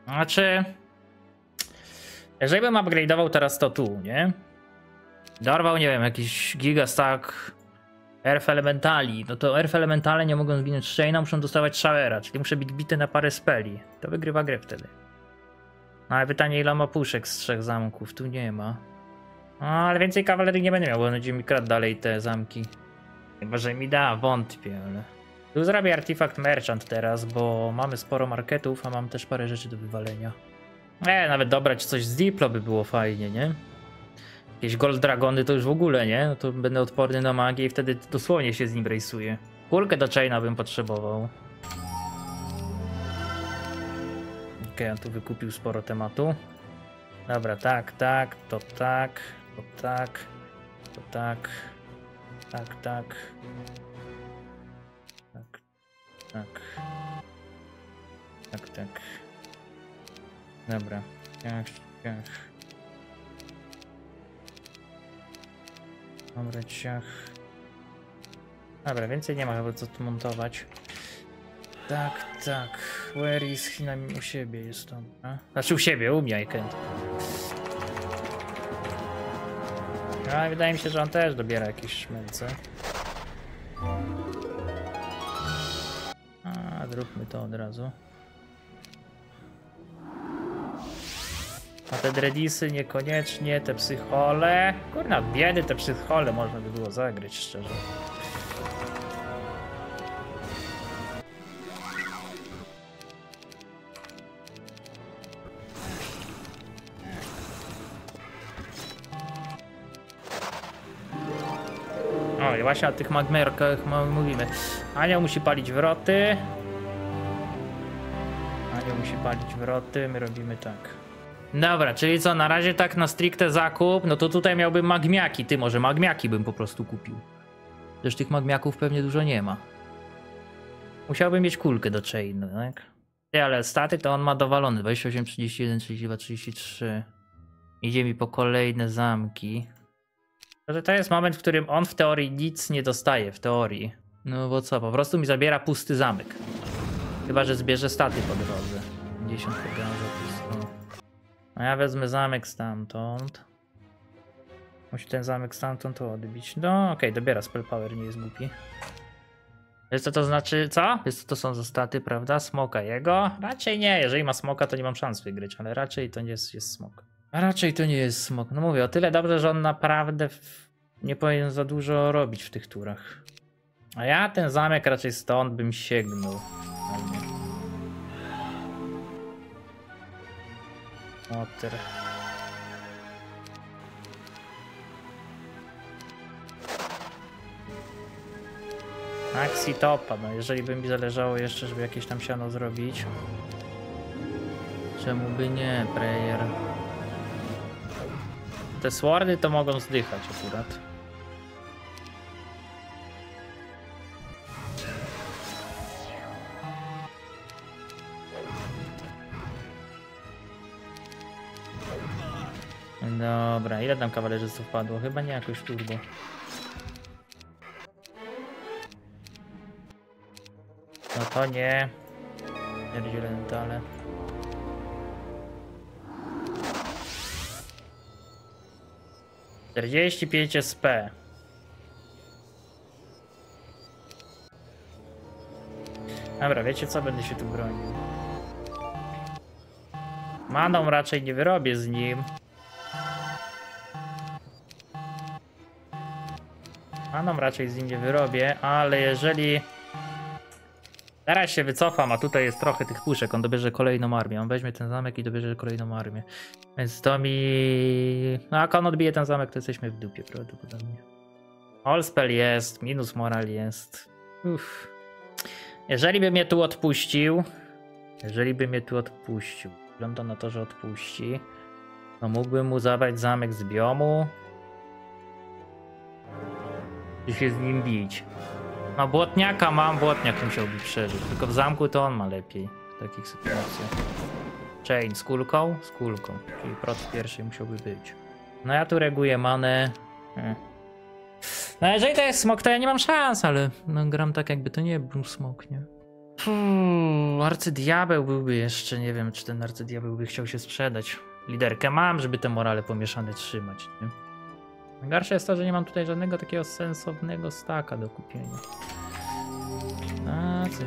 Znaczy, jeżeli bym upgrade'ował teraz to tu, nie? Dorwał, nie wiem, jakiś gigastack Earth Elementali, no to Earth Elementale nie mogą zginąć Shane'a, muszą dostawać Showera, czyli muszę być bity na parę speli. To wygrywa grę wtedy. No ale pytanie ile ma puszek z trzech zamków, tu nie ma. No, ale więcej kawalerii nie będę miał, bo będzie mi kradł dalej te zamki. Chyba, że mi da, wątpię, ale... Tu zrobię artifact merchant teraz, bo mamy sporo marketów, a mam też parę rzeczy do wywalenia. E, nawet dobrać coś z Diplo by było fajnie, nie? Jakieś Gold Dragony to już w ogóle, nie? No to będę odporny na magię i wtedy dosłownie się z nim rejsuję. Kulkę do chaina bym potrzebował. Okej, on tu wykupił sporo tematu. Dobra, tak, tak, to tak, to tak, to tak, tak, tak, tak, tak, tak, tak. Dobra, ciach, ciach. Dobra, ciach. Dobra, więcej nie ma chyba co tu montować. Tak, tak. Where is China u siebie jest to. A? Znaczy u siebie, u mnie I wydaje mi się, że on też dobiera jakieś szmelce. A, zróbmy to od razu. A te dreadisy niekoniecznie, te psychole. Kurna, biedy te psychole można by było zagrać, szczerze. O, i właśnie o tych magmerkach ma- mówimy. Anioł musi palić wroty. Anioł musi palić wroty, my robimy tak. Dobra, czyli co, na razie tak na stricte zakup, no to tutaj miałbym magmiaki. Ty, może magmiaki bym po prostu kupił. Też tych magmiaków pewnie dużo nie ma. Musiałbym mieć kulkę do chain, tak? Ty, ale staty to on ma dowalony. 28, 31, 32, 33. Idzie mi po kolejne zamki. Że to jest moment, w którym on w teorii nic nie dostaje, w teorii. No bo co, po prostu mi zabiera pusty zamek. Chyba, że zbierze staty po drodze. 50 pogarza plus 100. A ja wezmę zamek stamtąd. Musi ten zamek stamtąd odbić. No okej, dobiera spell power, nie jest głupi. Wiesz co to znaczy, co? Wiesz co to są za staty, prawda? Smoka jego? Raczej nie, jeżeli ma smoka to nie mam szans wygrać, ale raczej to nie jest, jest smok. A raczej to nie jest smok. No mówię, o tyle dobrze, że on naprawdę w... nie powinien za dużo robić w tych turach. A ja ten zamek raczej stąd bym sięgnął. Water. Maxi topa, no jeżeli by mi zależało jeszcze, żeby jakieś tam siano zrobić. Czemu by nie, prayer? Te swordy to mogą zdychać akurat. Dobra, ile tam kawalerzystów padło? Chyba nie jakoś turbo. No to nie. Pierdzielę ale. Czterdzieści pięć SP. Dobra, wiecie co? Będę się tu bronił. Maną raczej nie wyrobię z nim. Maną raczej z nim nie wyrobię, ale jeżeli... Teraz się wycofam, a tutaj jest trochę tych puszek, on dobierze kolejną armię. On weźmie ten zamek i dobierze kolejną armię. Więc to mi... No jak on odbije ten zamek, to jesteśmy w dupie prawdopodobnie. Allspell jest, minus moral jest. Uff. Jeżeli by mnie tu odpuścił, jeżeli by mnie tu odpuścił, wygląda na to, że odpuści, no mógłbym mu zabrać zamek z biomu się z nim bić. No błotniaka mam, błotniak musiałby przeżyć, tylko w zamku to on ma lepiej w takich sytuacjach. Chain z kulką? Z kulką, czyli prot w pierwszej musiałby być. No ja tu reguję manę. Hmm. No jeżeli to jest smok, to ja nie mam szans, ale no, gram tak jakby to nie był smok, nie? Puh, arcydiabeł byłby jeszcze, nie wiem czy ten arcydiabeł by chciał się sprzedać. Liderkę mam, żeby te morale pomieszane trzymać, nie? Najgorsze jest to, że nie mam tutaj żadnego takiego sensownego staka do kupienia. A, co.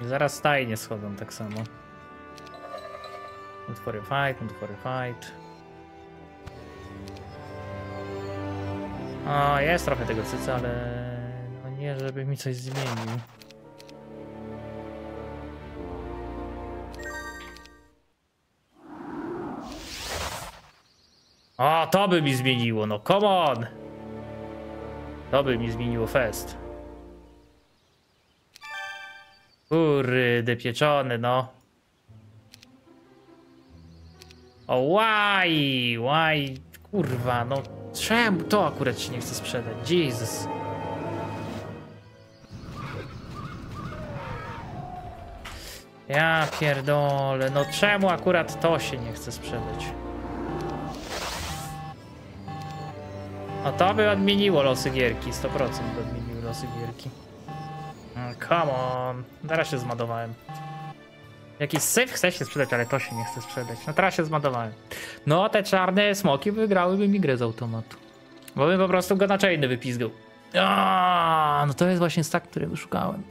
I zaraz stajnie schodzą tak samo. Utwory fight, utwory fight. O, jest trochę tego cyca, ale no nie, żeby mi coś zmienił. O, to by mi zmieniło, no come on! To by mi zmieniło fest. Kurde, pieczony, no. O, why? Why? Kurwa, no. Czemu to akurat się nie chce sprzedać? Jesus. Ja pierdolę, no czemu akurat to się nie chce sprzedać? No to by odmieniło losy gierki, 100% by odmieniły losy gierki. Come on, teraz się zmadowałem. Jakiś syf chce się sprzedać, ale to się nie chce sprzedać. No teraz się zmadowałem. No te czarne smoki wygrałyby mi grę z automatu. Bo bym po prostu go na chainy wypizgał. No to jest właśnie stak, którego szukałem.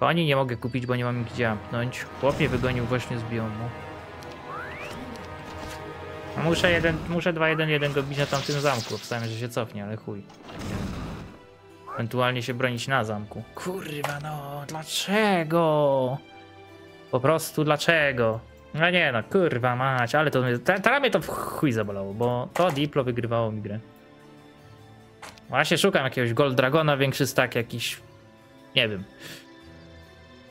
Koni nie mogę kupić, bo nie mam gdzie amknąć. Chłop mnie wygonił właśnie z biomu. Muszę jeden, muszę 2-1-1 go bić na tamtym zamku. Wstałem, że się cofnie, ale chuj. Ewentualnie się bronić na zamku. Kurwa no, dlaczego? Po prostu dlaczego? No nie no, kurwa mać, ale to teraz mnie to w chuj zabolało, bo to Diplo wygrywało mi grę. Właśnie szukam jakiegoś Gold Dragona, większy stack jakiś, nie wiem.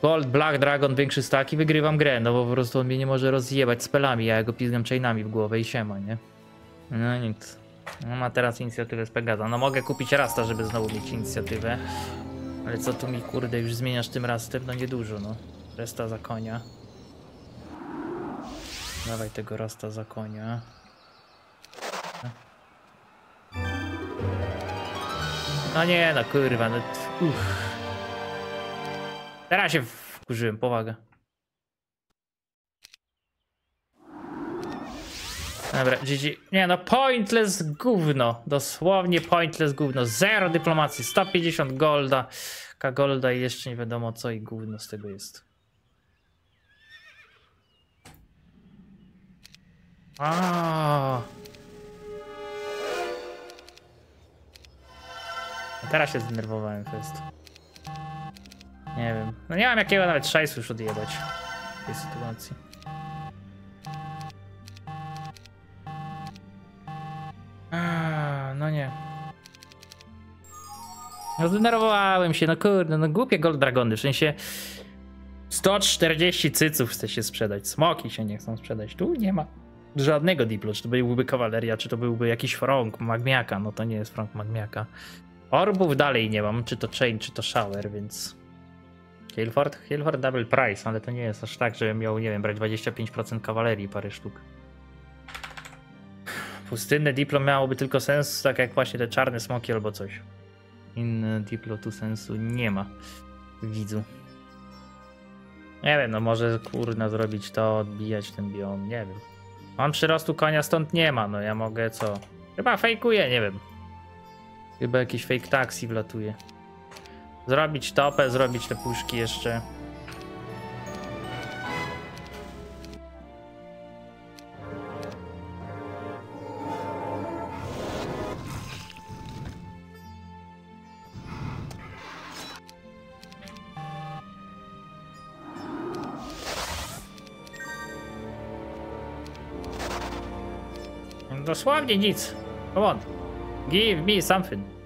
Gold, Black Dragon, większy stack i wygrywam grę, no bo po prostu on mnie nie może rozjebać spelami, ja go pizgam chainami w głowę i siema, nie? No nic. No ma teraz inicjatywę z Pegaza. No mogę kupić Rasta, żeby znowu mieć inicjatywę. Ale co tu mi kurde już zmieniasz tym Rastem? No niedużo, no. Resta za konia. Dawaj tego Rasta za konia. No nie, no kurwa, no. Uff. Teraz się wkurzyłem, powaga. Dobra, GG. Nie no, pointless gówno. Dosłownie pointless gówno. Zero dyplomacji, 150 golda. K golda i jeszcze nie wiadomo co i gówno z tego jest. A. Teraz się zdenerwowałem fest. Nie wiem. No nie mam jakiego nawet szajsu już odjebać w tej sytuacji. No nie. No zdenerwowałem się, no kurde, no głupie Gold Dragony, w sensie 140 cyców chce się sprzedać, smoki się nie chcą sprzedać, tu nie ma żadnego diplo, czy to byłby kawaleria, czy to byłby jakiś frąg magmiaka, no to nie jest frąg magmiaka. Orbów dalej nie mam, czy to chain, czy to shower, więc... Hilford? Hilford double price, ale to nie jest aż tak, żebym miał, nie wiem, brać 25% kawalerii parę sztuk. pustynne Diplo miałoby tylko sens, tak jak właśnie te czarne smoki albo coś. Inne Diplo tu sensu nie ma. Widzu. Nie wiem, no może kurna zrobić to, odbijać ten biom, nie wiem. On przyrostu konia stąd nie ma, no ja mogę co? Chyba fejkuję, nie wiem. Chyba jakiś fake taxi wlatuje. Zrobić topę, zrobić te puszki jeszcze. Dosłownie nic. Come on. Give me something.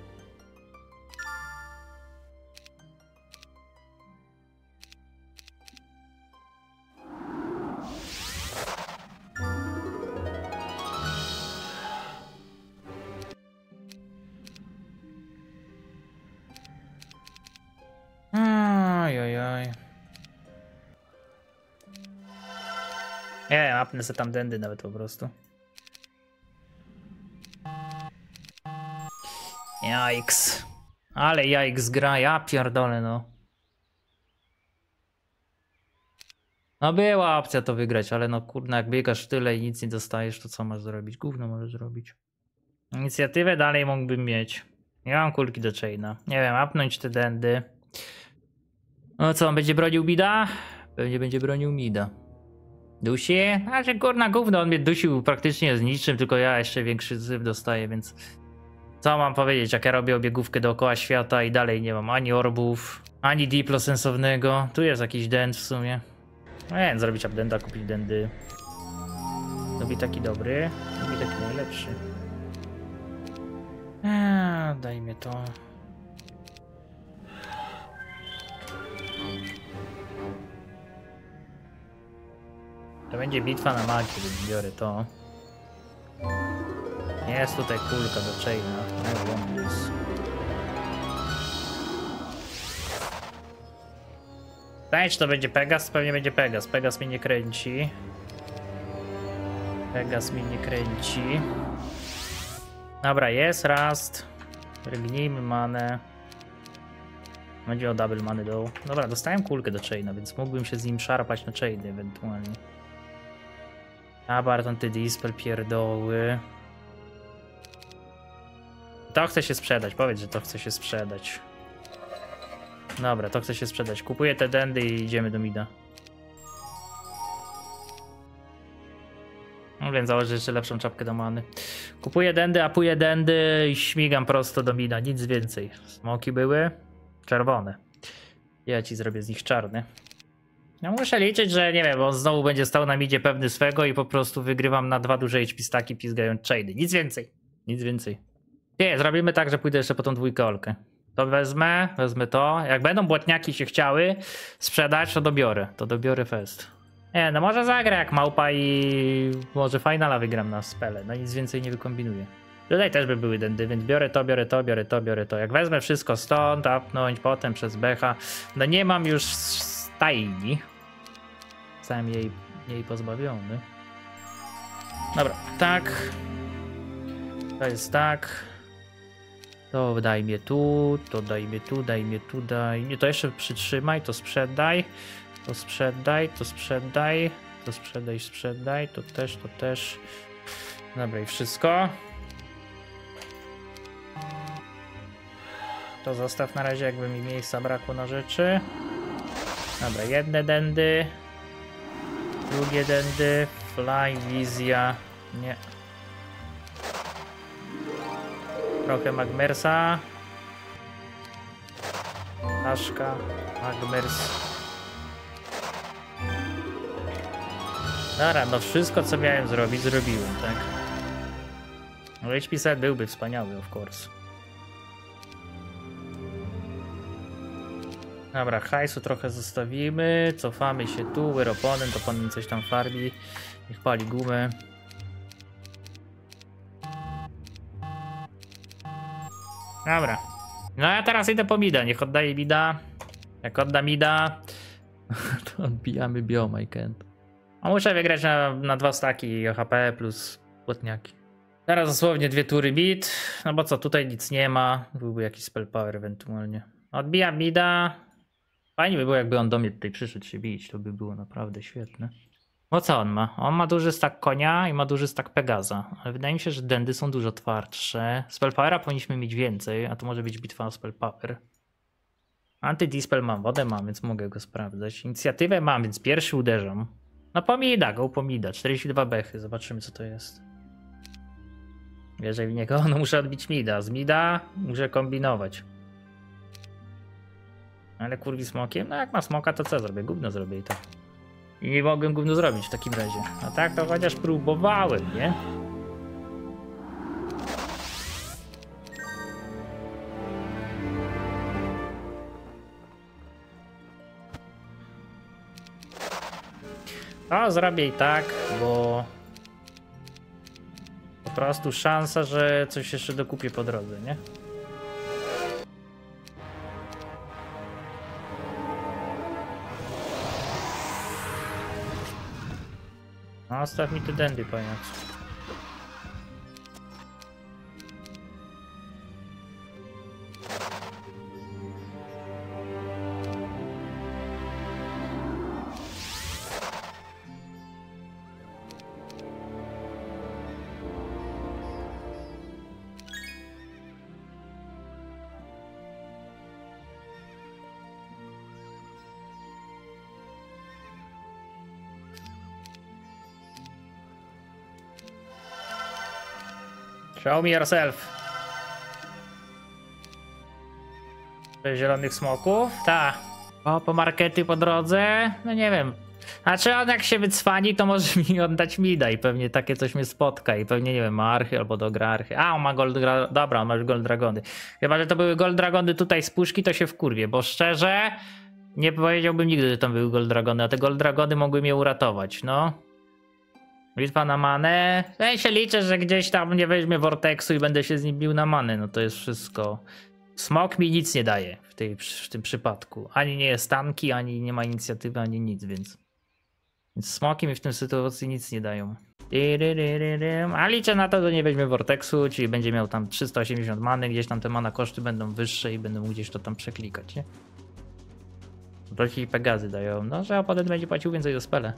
Nie wiem, apnę se tam dędy nawet po prostu. Jajks. Ale jajks gra, ja pierdolę no. No była opcja to wygrać, ale no kurna jak biegasz tyle i nic nie dostajesz, to co masz zrobić? Gówno możesz zrobić. Inicjatywę dalej mógłbym mieć. Nie mam kulki do chaina. Nie wiem, apnąć te dędy. No co, on będzie bronił mida? Pewnie będzie bronił mida. Dusi? Znaczy kurna gówno, on mnie dusił praktycznie z niczym, tylko ja jeszcze większy zyw dostaję, więc... Co mam powiedzieć, jak ja robię obiegówkę dookoła świata i dalej nie mam ani orbów, ani diplo sensownego. Tu jest jakiś dent w sumie. No nie wiem, zrobić updenda, kupić dendy. Lubi taki dobry, lubi taki najlepszy. Eee, daj mi to. To będzie bitwa na macie, więc biorę to. Jest tutaj kulka do chaina. This. Pytanie, czy to będzie Pegas? Pewnie będzie Pegas. Pegas mnie nie kręci. Pegas mnie nie kręci. Dobra, jest Rust. Rygnijmy manę. Będzie o double many do. Dobra, dostałem kulkę do chaina, więc mógłbym się z nim szarpać na chainy ewentualnie. Abart, antydispel, pierdoły. To chce się sprzedać, powiedz, że to chce się sprzedać. Dobra, to chce się sprzedać. Kupuję te dendy i idziemy do mida. No więc założę jeszcze lepszą czapkę do many. Kupuję dendy, apuję dendy i śmigam prosto do mida, nic więcej. Smoki były czerwone. Ja ci zrobię z nich czarny. Ja muszę liczyć, że nie wiem, on znowu będzie stał na midzie pewny swego i po prostu wygrywam na dwa duże HP staki pizgając shady. Nic więcej. Nic więcej. Nie, zrobimy tak, że pójdę jeszcze po tą dwójkę olkę. To wezmę, wezmę to. Jak będą błotniaki się chciały sprzedać, to dobiorę. To dobiorę fest. Nie, no może zagra jak małpa i może finala wygram na spele. No nic więcej nie wykombinuję. Tutaj też by były dendy, więc biorę to, biorę to, biorę to, biorę to. Jak wezmę wszystko stąd, apnąć, potem przez becha. No nie mam już stajni. Zostałem jej, jej pozbawiony. Dobra, tak. To jest tak. To daj mnie tu, to daj mnie tu, daj mnie tu, daj mnie. To jeszcze przytrzymaj, to sprzedaj. To sprzedaj, to sprzedaj. To sprzedaj, sprzedaj. To też, to też. Dobra i wszystko. To zostaw na razie, jakby mi miejsca brakło na rzeczy. Dobra, jedne dendy. Drugie dendy. Fly, wizja. Nie. Trochę Magmersa. Taszka. Magmers. Dobra, no wszystko co miałem zrobić, zrobiłem, tak? No HP set byłby wspaniały, of course. Dobra, hajsu trochę zostawimy, cofamy się tu, we're opponent, opponent coś tam farbi, niech pali gumę. Dobra. No ja teraz idę po mida, niech oddaje mida. Jak odda mida, to odbijamy bioma i kent. A muszę wygrać na, na dwa staki HP plus płotniaki. Teraz dosłownie dwie tury mid. No bo co, tutaj nic nie ma. Byłby jakiś spell power ewentualnie. Odbija mida. Fajnie by było, jakby on do mnie tutaj przyszedł się bić. To by było naprawdę świetne. No co on ma? On ma duży stack konia i ma duży stack Pegaza. Ale wydaje mi się, że dendy są dużo twardsze. Spell powera powinniśmy mieć więcej, a to może być bitwa o spell power. Anty-dispel mam, wodę mam, więc mogę go sprawdzać. Inicjatywę mam, więc pierwszy uderzam. No pomida, go pomida. 42 bechy, zobaczymy co to jest. Wierzę w niego, no muszę odbić mida. Z mida muszę kombinować. Ale kurwi smokiem? No jak ma smoka, to co zrobię? Gówno zrobię i tak. I nie mogłem gówno zrobić w takim razie. A tak to chociaż próbowałem, nie? A zrobię i tak, bo po prostu szansa, że coś jeszcze dokupię po drodze, nie? No, staw mi te dędy, pajacu. Show me yourself. Zielonych smoków? Ta. O, po markety po drodze? No nie wiem. Znaczy on jak się wycwani, to może mi oddać mida i pewnie takie coś mnie spotka i pewnie, nie wiem, ma archy albo dogra archy. A, on ma gold, dobra, on ma już gold dragony. Chyba, że to były gold dragony tutaj z puszki, to się wkurwie, bo szczerze nie powiedziałbym nigdy, że tam były gold dragony, a te gold dragony mogły mnie uratować, no. Bitwa na manę. Ja się liczę, że gdzieś tam nie weźmie Vortexu i będę się z nim bił na manę. No to jest wszystko. Smok mi nic nie daje w, tej, w tym przypadku. Ani nie jest tanki, ani nie ma inicjatywy, ani nic, więc. Więc smoki mi w tym sytuacji nic nie dają. A liczę na to, że nie weźmie Vortexu, czyli będzie miał tam 380 many, gdzieś tam te mana koszty będą wyższe i będę mógł gdzieś to tam przeklikać, nie? To ci Pegazy dają, no że oponent będzie płacił więcej za spele.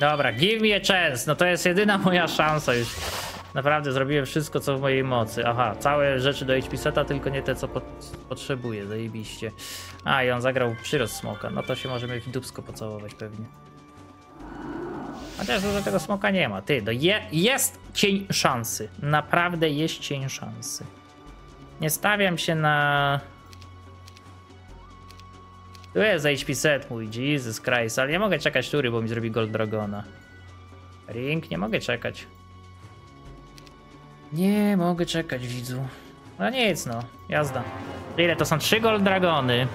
Dobra, give me a chance. No to jest jedyna moja szansa już. Naprawdę zrobiłem wszystko, co w mojej mocy. Aha, całe rzeczy do HP seta, tylko nie te, co pot potrzebuję, zajebiście. A, i on zagrał przyrost smoka. No to się możemy w dupsko pocałować pewnie. Chociaż dużo tego smoka nie ma. Ty, no je jest cień szansy. Naprawdę jest cień szansy. Nie stawiam się na... Tu jest HP set mój, Jesus Christ, ale nie mogę czekać tury, bo mi zrobi Gold Dragona. Ring, nie mogę czekać. Nie mogę czekać, widzu. No nic, no, jazda. Ile to są trzy Gold Dragony?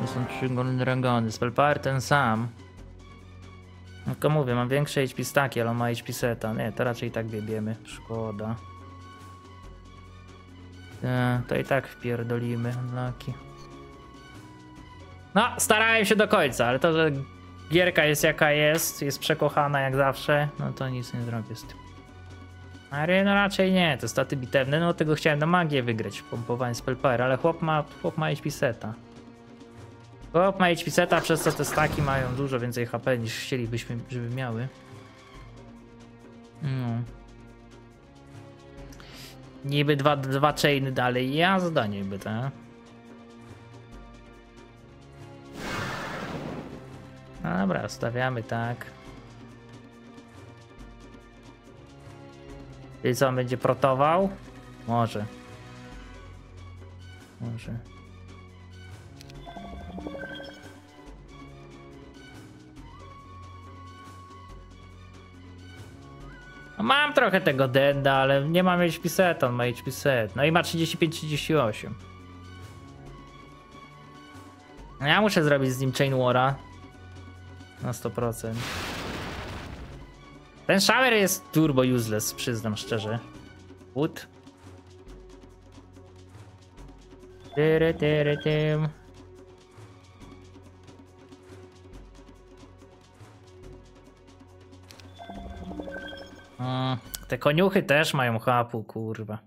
To są trzy Gold Dragony, Spellpower ten sam. Tylko mówię, mam większe HP staki, ale on ma HP seta. Nie, to raczej tak biebiemy. Szkoda. E, to i tak wpierdolimy unlucky. No, starałem się do końca, ale to, że gierka jest jaka jest, jest przekochana jak zawsze, no to nic nie zrobię z tym. Ale no raczej nie, to staty bitewne, no tego chciałem na magię wygrać, pompowanie spellpower, ale chłop ma, chłop ma HP seta. Chłop ma HP seta, przez co te staki mają dużo więcej HP niż chcielibyśmy, żeby miały. No. Niby dwa, dwa chainy dalej, jazda niby, tak? No dobra, stawiamy tak. I co, on będzie protował? Może. Może. Mam trochę tego denda, ale nie mam HP set, on ma HP set. No i ma 35-38. No ja muszę zrobić z nim Chain Wara. Na 100%. Ten shower jest turbo useless, przyznam szczerze. Wood. Tyry. Te koniuchy też mają chapu, kurwa.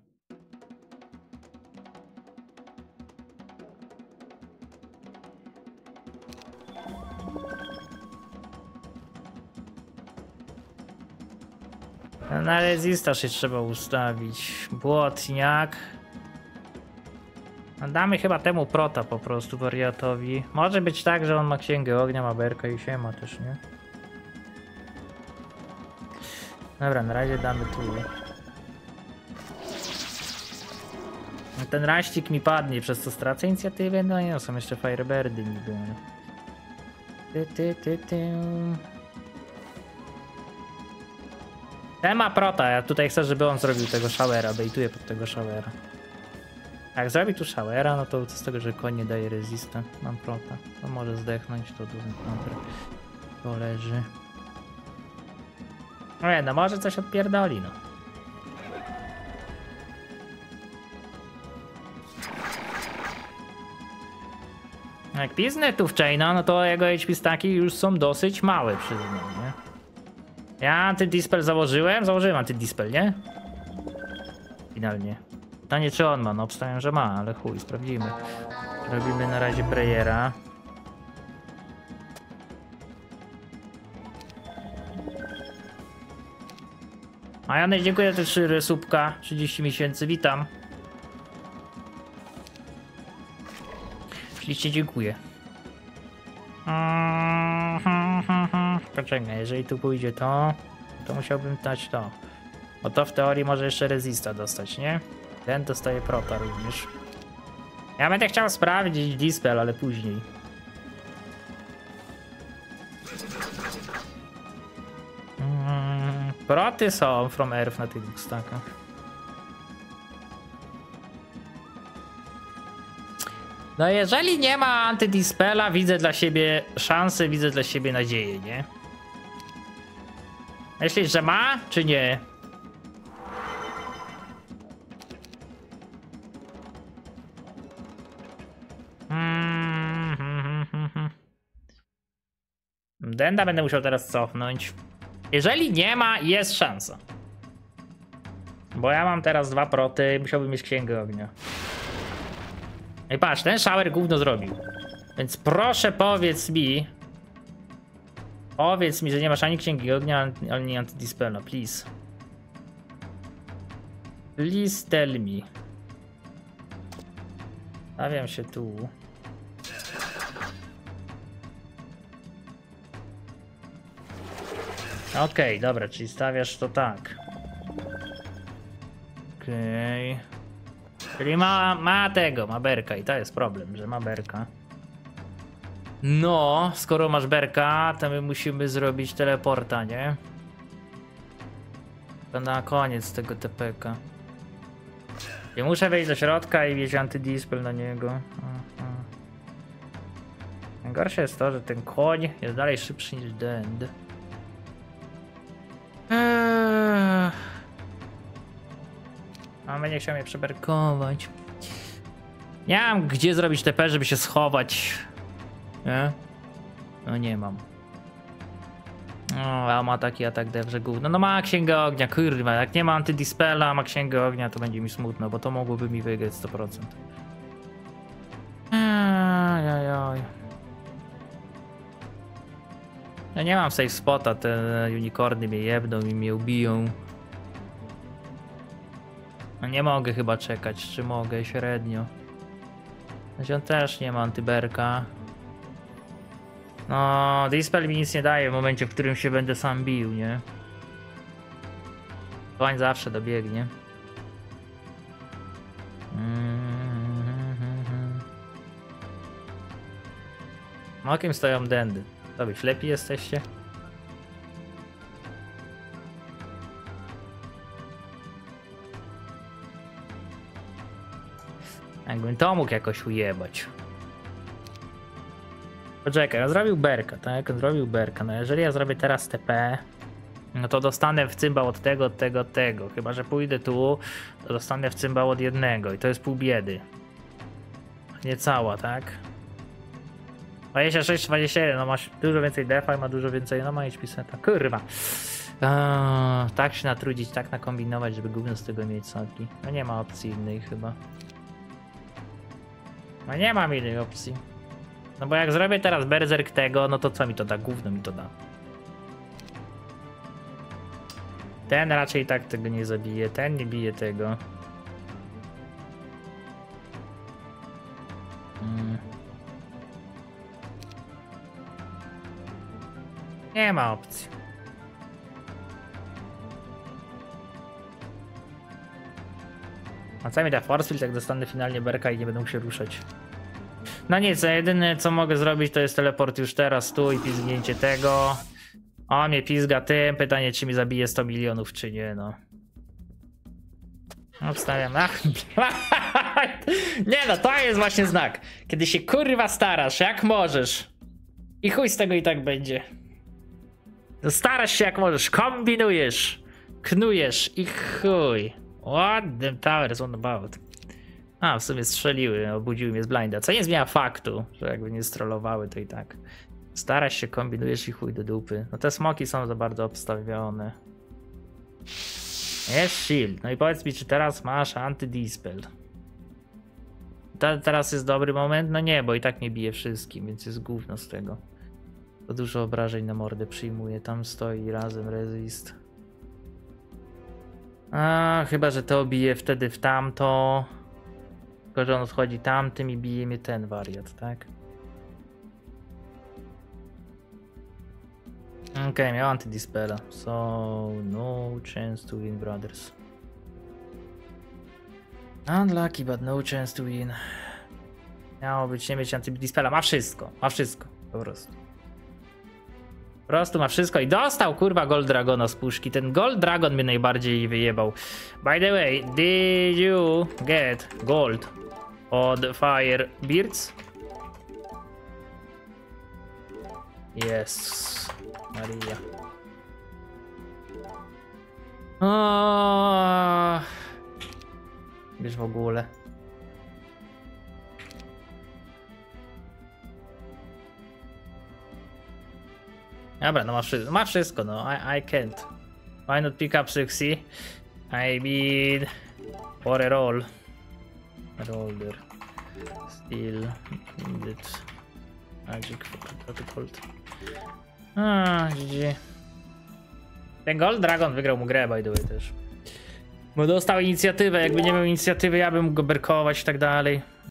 Na rezista się trzeba ustawić. Błotniak. No Damy chyba temu prota po prostu wariatowi. Może być tak, że on ma księgę ognia, ma berka i się ma też, nie? Dobra, na razie damy tu. No Ten raścik mi padnie, przez co stracę inicjatywę? No nie, są jeszcze Firebirdy niby. Ty, ty, ty, ty. Ten ma prota, ja tutaj chcę, żeby on zrobił tego showera, bejtuję pod tego showera. Jak zrobi tu showera, no to co z tego, że koń nie daje resista. Mam prota. To może zdechnąć, to dużo kontra. To leży. Nie, no może coś odpierdoli, no. Jak piznę tu w chaina, no to jego HP staki już są dosyć małe, przyznam, nie? Ja antydispel założyłem? Założyłem antydispel, nie? Finalnie. Pytanie czy on ma, no obstawiam, że ma, ale chuj, sprawdzimy. Robimy na razie prayera. A Janek, dziękuję za te trzy resubka, 30 miesięcy, witam. Ślicznie dziękuję. Poczekaj, jeżeli tu pójdzie to, to musiałbym dać to. Bo to w teorii może jeszcze rezista dostać, nie? Ten dostaje prota również. Ja będę chciał sprawdzić dispel, ale później. Mm, proty są from Earth na tych dwóch stackach. No jeżeli nie ma antydispela, widzę dla siebie szansę, widzę dla siebie nadzieję, nie? Myślisz, że ma, czy nie? Mm, Denda będę musiał teraz cofnąć. Jeżeli nie ma, jest szansa. Bo ja mam teraz dwa proty, musiałbym mieć księgę ognia. I patrz, ten shower gówno zrobił. Więc proszę powiedz mi. Powiedz mi, że nie masz ani księgi ognia, ani antydispela, please. Please tell me. Stawiam się tu. Okej, dobra, czyli stawiasz to tak. Okej. Czyli ma, ma tego, ma berka i to jest problem, że ma berka. No, skoro masz berka, to my musimy zrobić teleporta, nie? To na koniec tego TPK. I muszę wejść do środka i mieć antydispel na niego. Aha. Najgorsze jest to, że ten koń jest dalej szybszy niż Dend. A będzie chciał mnie przeberkować. Nie mam gdzie zrobić TP, żeby się schować. Nie? No nie mam. O, a ma taki atak dewrze gówno. No ma księgę ognia, kurwa. Jak nie ma antydispela, ma księgę ognia, to będzie mi smutno, bo to mogłoby mi wygrać 100%. Ajajaj. Ja nie mam safe spota, te unicorny mnie jebną i mnie ubiją. No nie mogę chyba czekać, czy mogę średnio. Znaczy on też nie ma antyberka. No, Dispel mi nic nie daje w momencie, w którym się będę sam bił, nie? Koń zawsze dobiegnie. Mhm. Okiem stoją dendy. To wy ślepi jesteście? Jakbym to mógł jakoś ujebać. Poczekaj, on zrobił berka, tak? On zrobił berka. No jeżeli ja zrobię teraz TP, no to dostanę w cymbał od tego, od tego, od tego. Chyba, że pójdę tu, to dostanę w cymbał od jednego i to jest pół biedy. Nie cała, tak? 26, 27, no masz dużo więcej defa i ma dużo więcej, no ma HP seta. Kurwa. Eee, tak się natrudzić, tak nakombinować, żeby gówno z tego mieć soki. No nie ma opcji innej chyba. No nie mam innej opcji. No bo jak zrobię teraz berserk tego, no to co mi to da? Gówno mi to da. Ten raczej tak tego nie zabije, ten nie bije tego. Mm. Nie ma opcji. A mi da Forcefield, jak dostanę finalnie berka i nie będę się ruszać? No nic, a jedyne co mogę zrobić to jest teleport już teraz tu i pizgnięcie tego. On mnie pizga tym, pytanie czy mi zabije 100 milionów czy nie, no. Wstawiam, ach. Nie no, to jest właśnie znak. Kiedy się kurwa starasz, jak możesz. I chuj z tego i tak będzie. Starasz się jak możesz, kombinujesz, knujesz i chuj. What the towers on about? A, w sumie strzeliły, obudziły mnie z blinda, co nie zmienia faktu, że jakby nie strollowały to i tak. Starasz się, kombinujesz i chuj do dupy. No te smoki są za bardzo obstawione. Jest shield. No i powiedz mi, czy teraz masz anti-dispel? Ta, teraz jest dobry moment? No nie, bo i tak nie bije wszystkim, więc jest gówno z tego. To dużo obrażeń na mordę przyjmuje. Tam stoi razem resist. A, chyba, że to bije wtedy w tamto. Tylko, że on odchodzi tamtym i bije mnie ten wariat, tak? Okej, okay, miał antidispela. So, no chance to win, brothers. Unlucky, but no chance to win. Miało być nie mieć antidispela. Ma wszystko, ma wszystko, po prostu. Po prostu ma wszystko i dostał kurwa Gold Dragona z puszki. Ten Gold Dragon mnie najbardziej wyjebał. By the way, did you get gold od Fire Beards? Yes, Maria. O, Wiesz w ogóle. Dobra, no ma, wszy- ma wszystko, no. I, I can't. Why not pick up 60? I mean... For a roll. Roller. Still needed. Magic for the gold. A, GG. Ten Gold Dragon wygrał mu grę, by the way, też. Bo dostał inicjatywę, jakby nie miał inicjatywy, ja bym go berkować i tak dalej.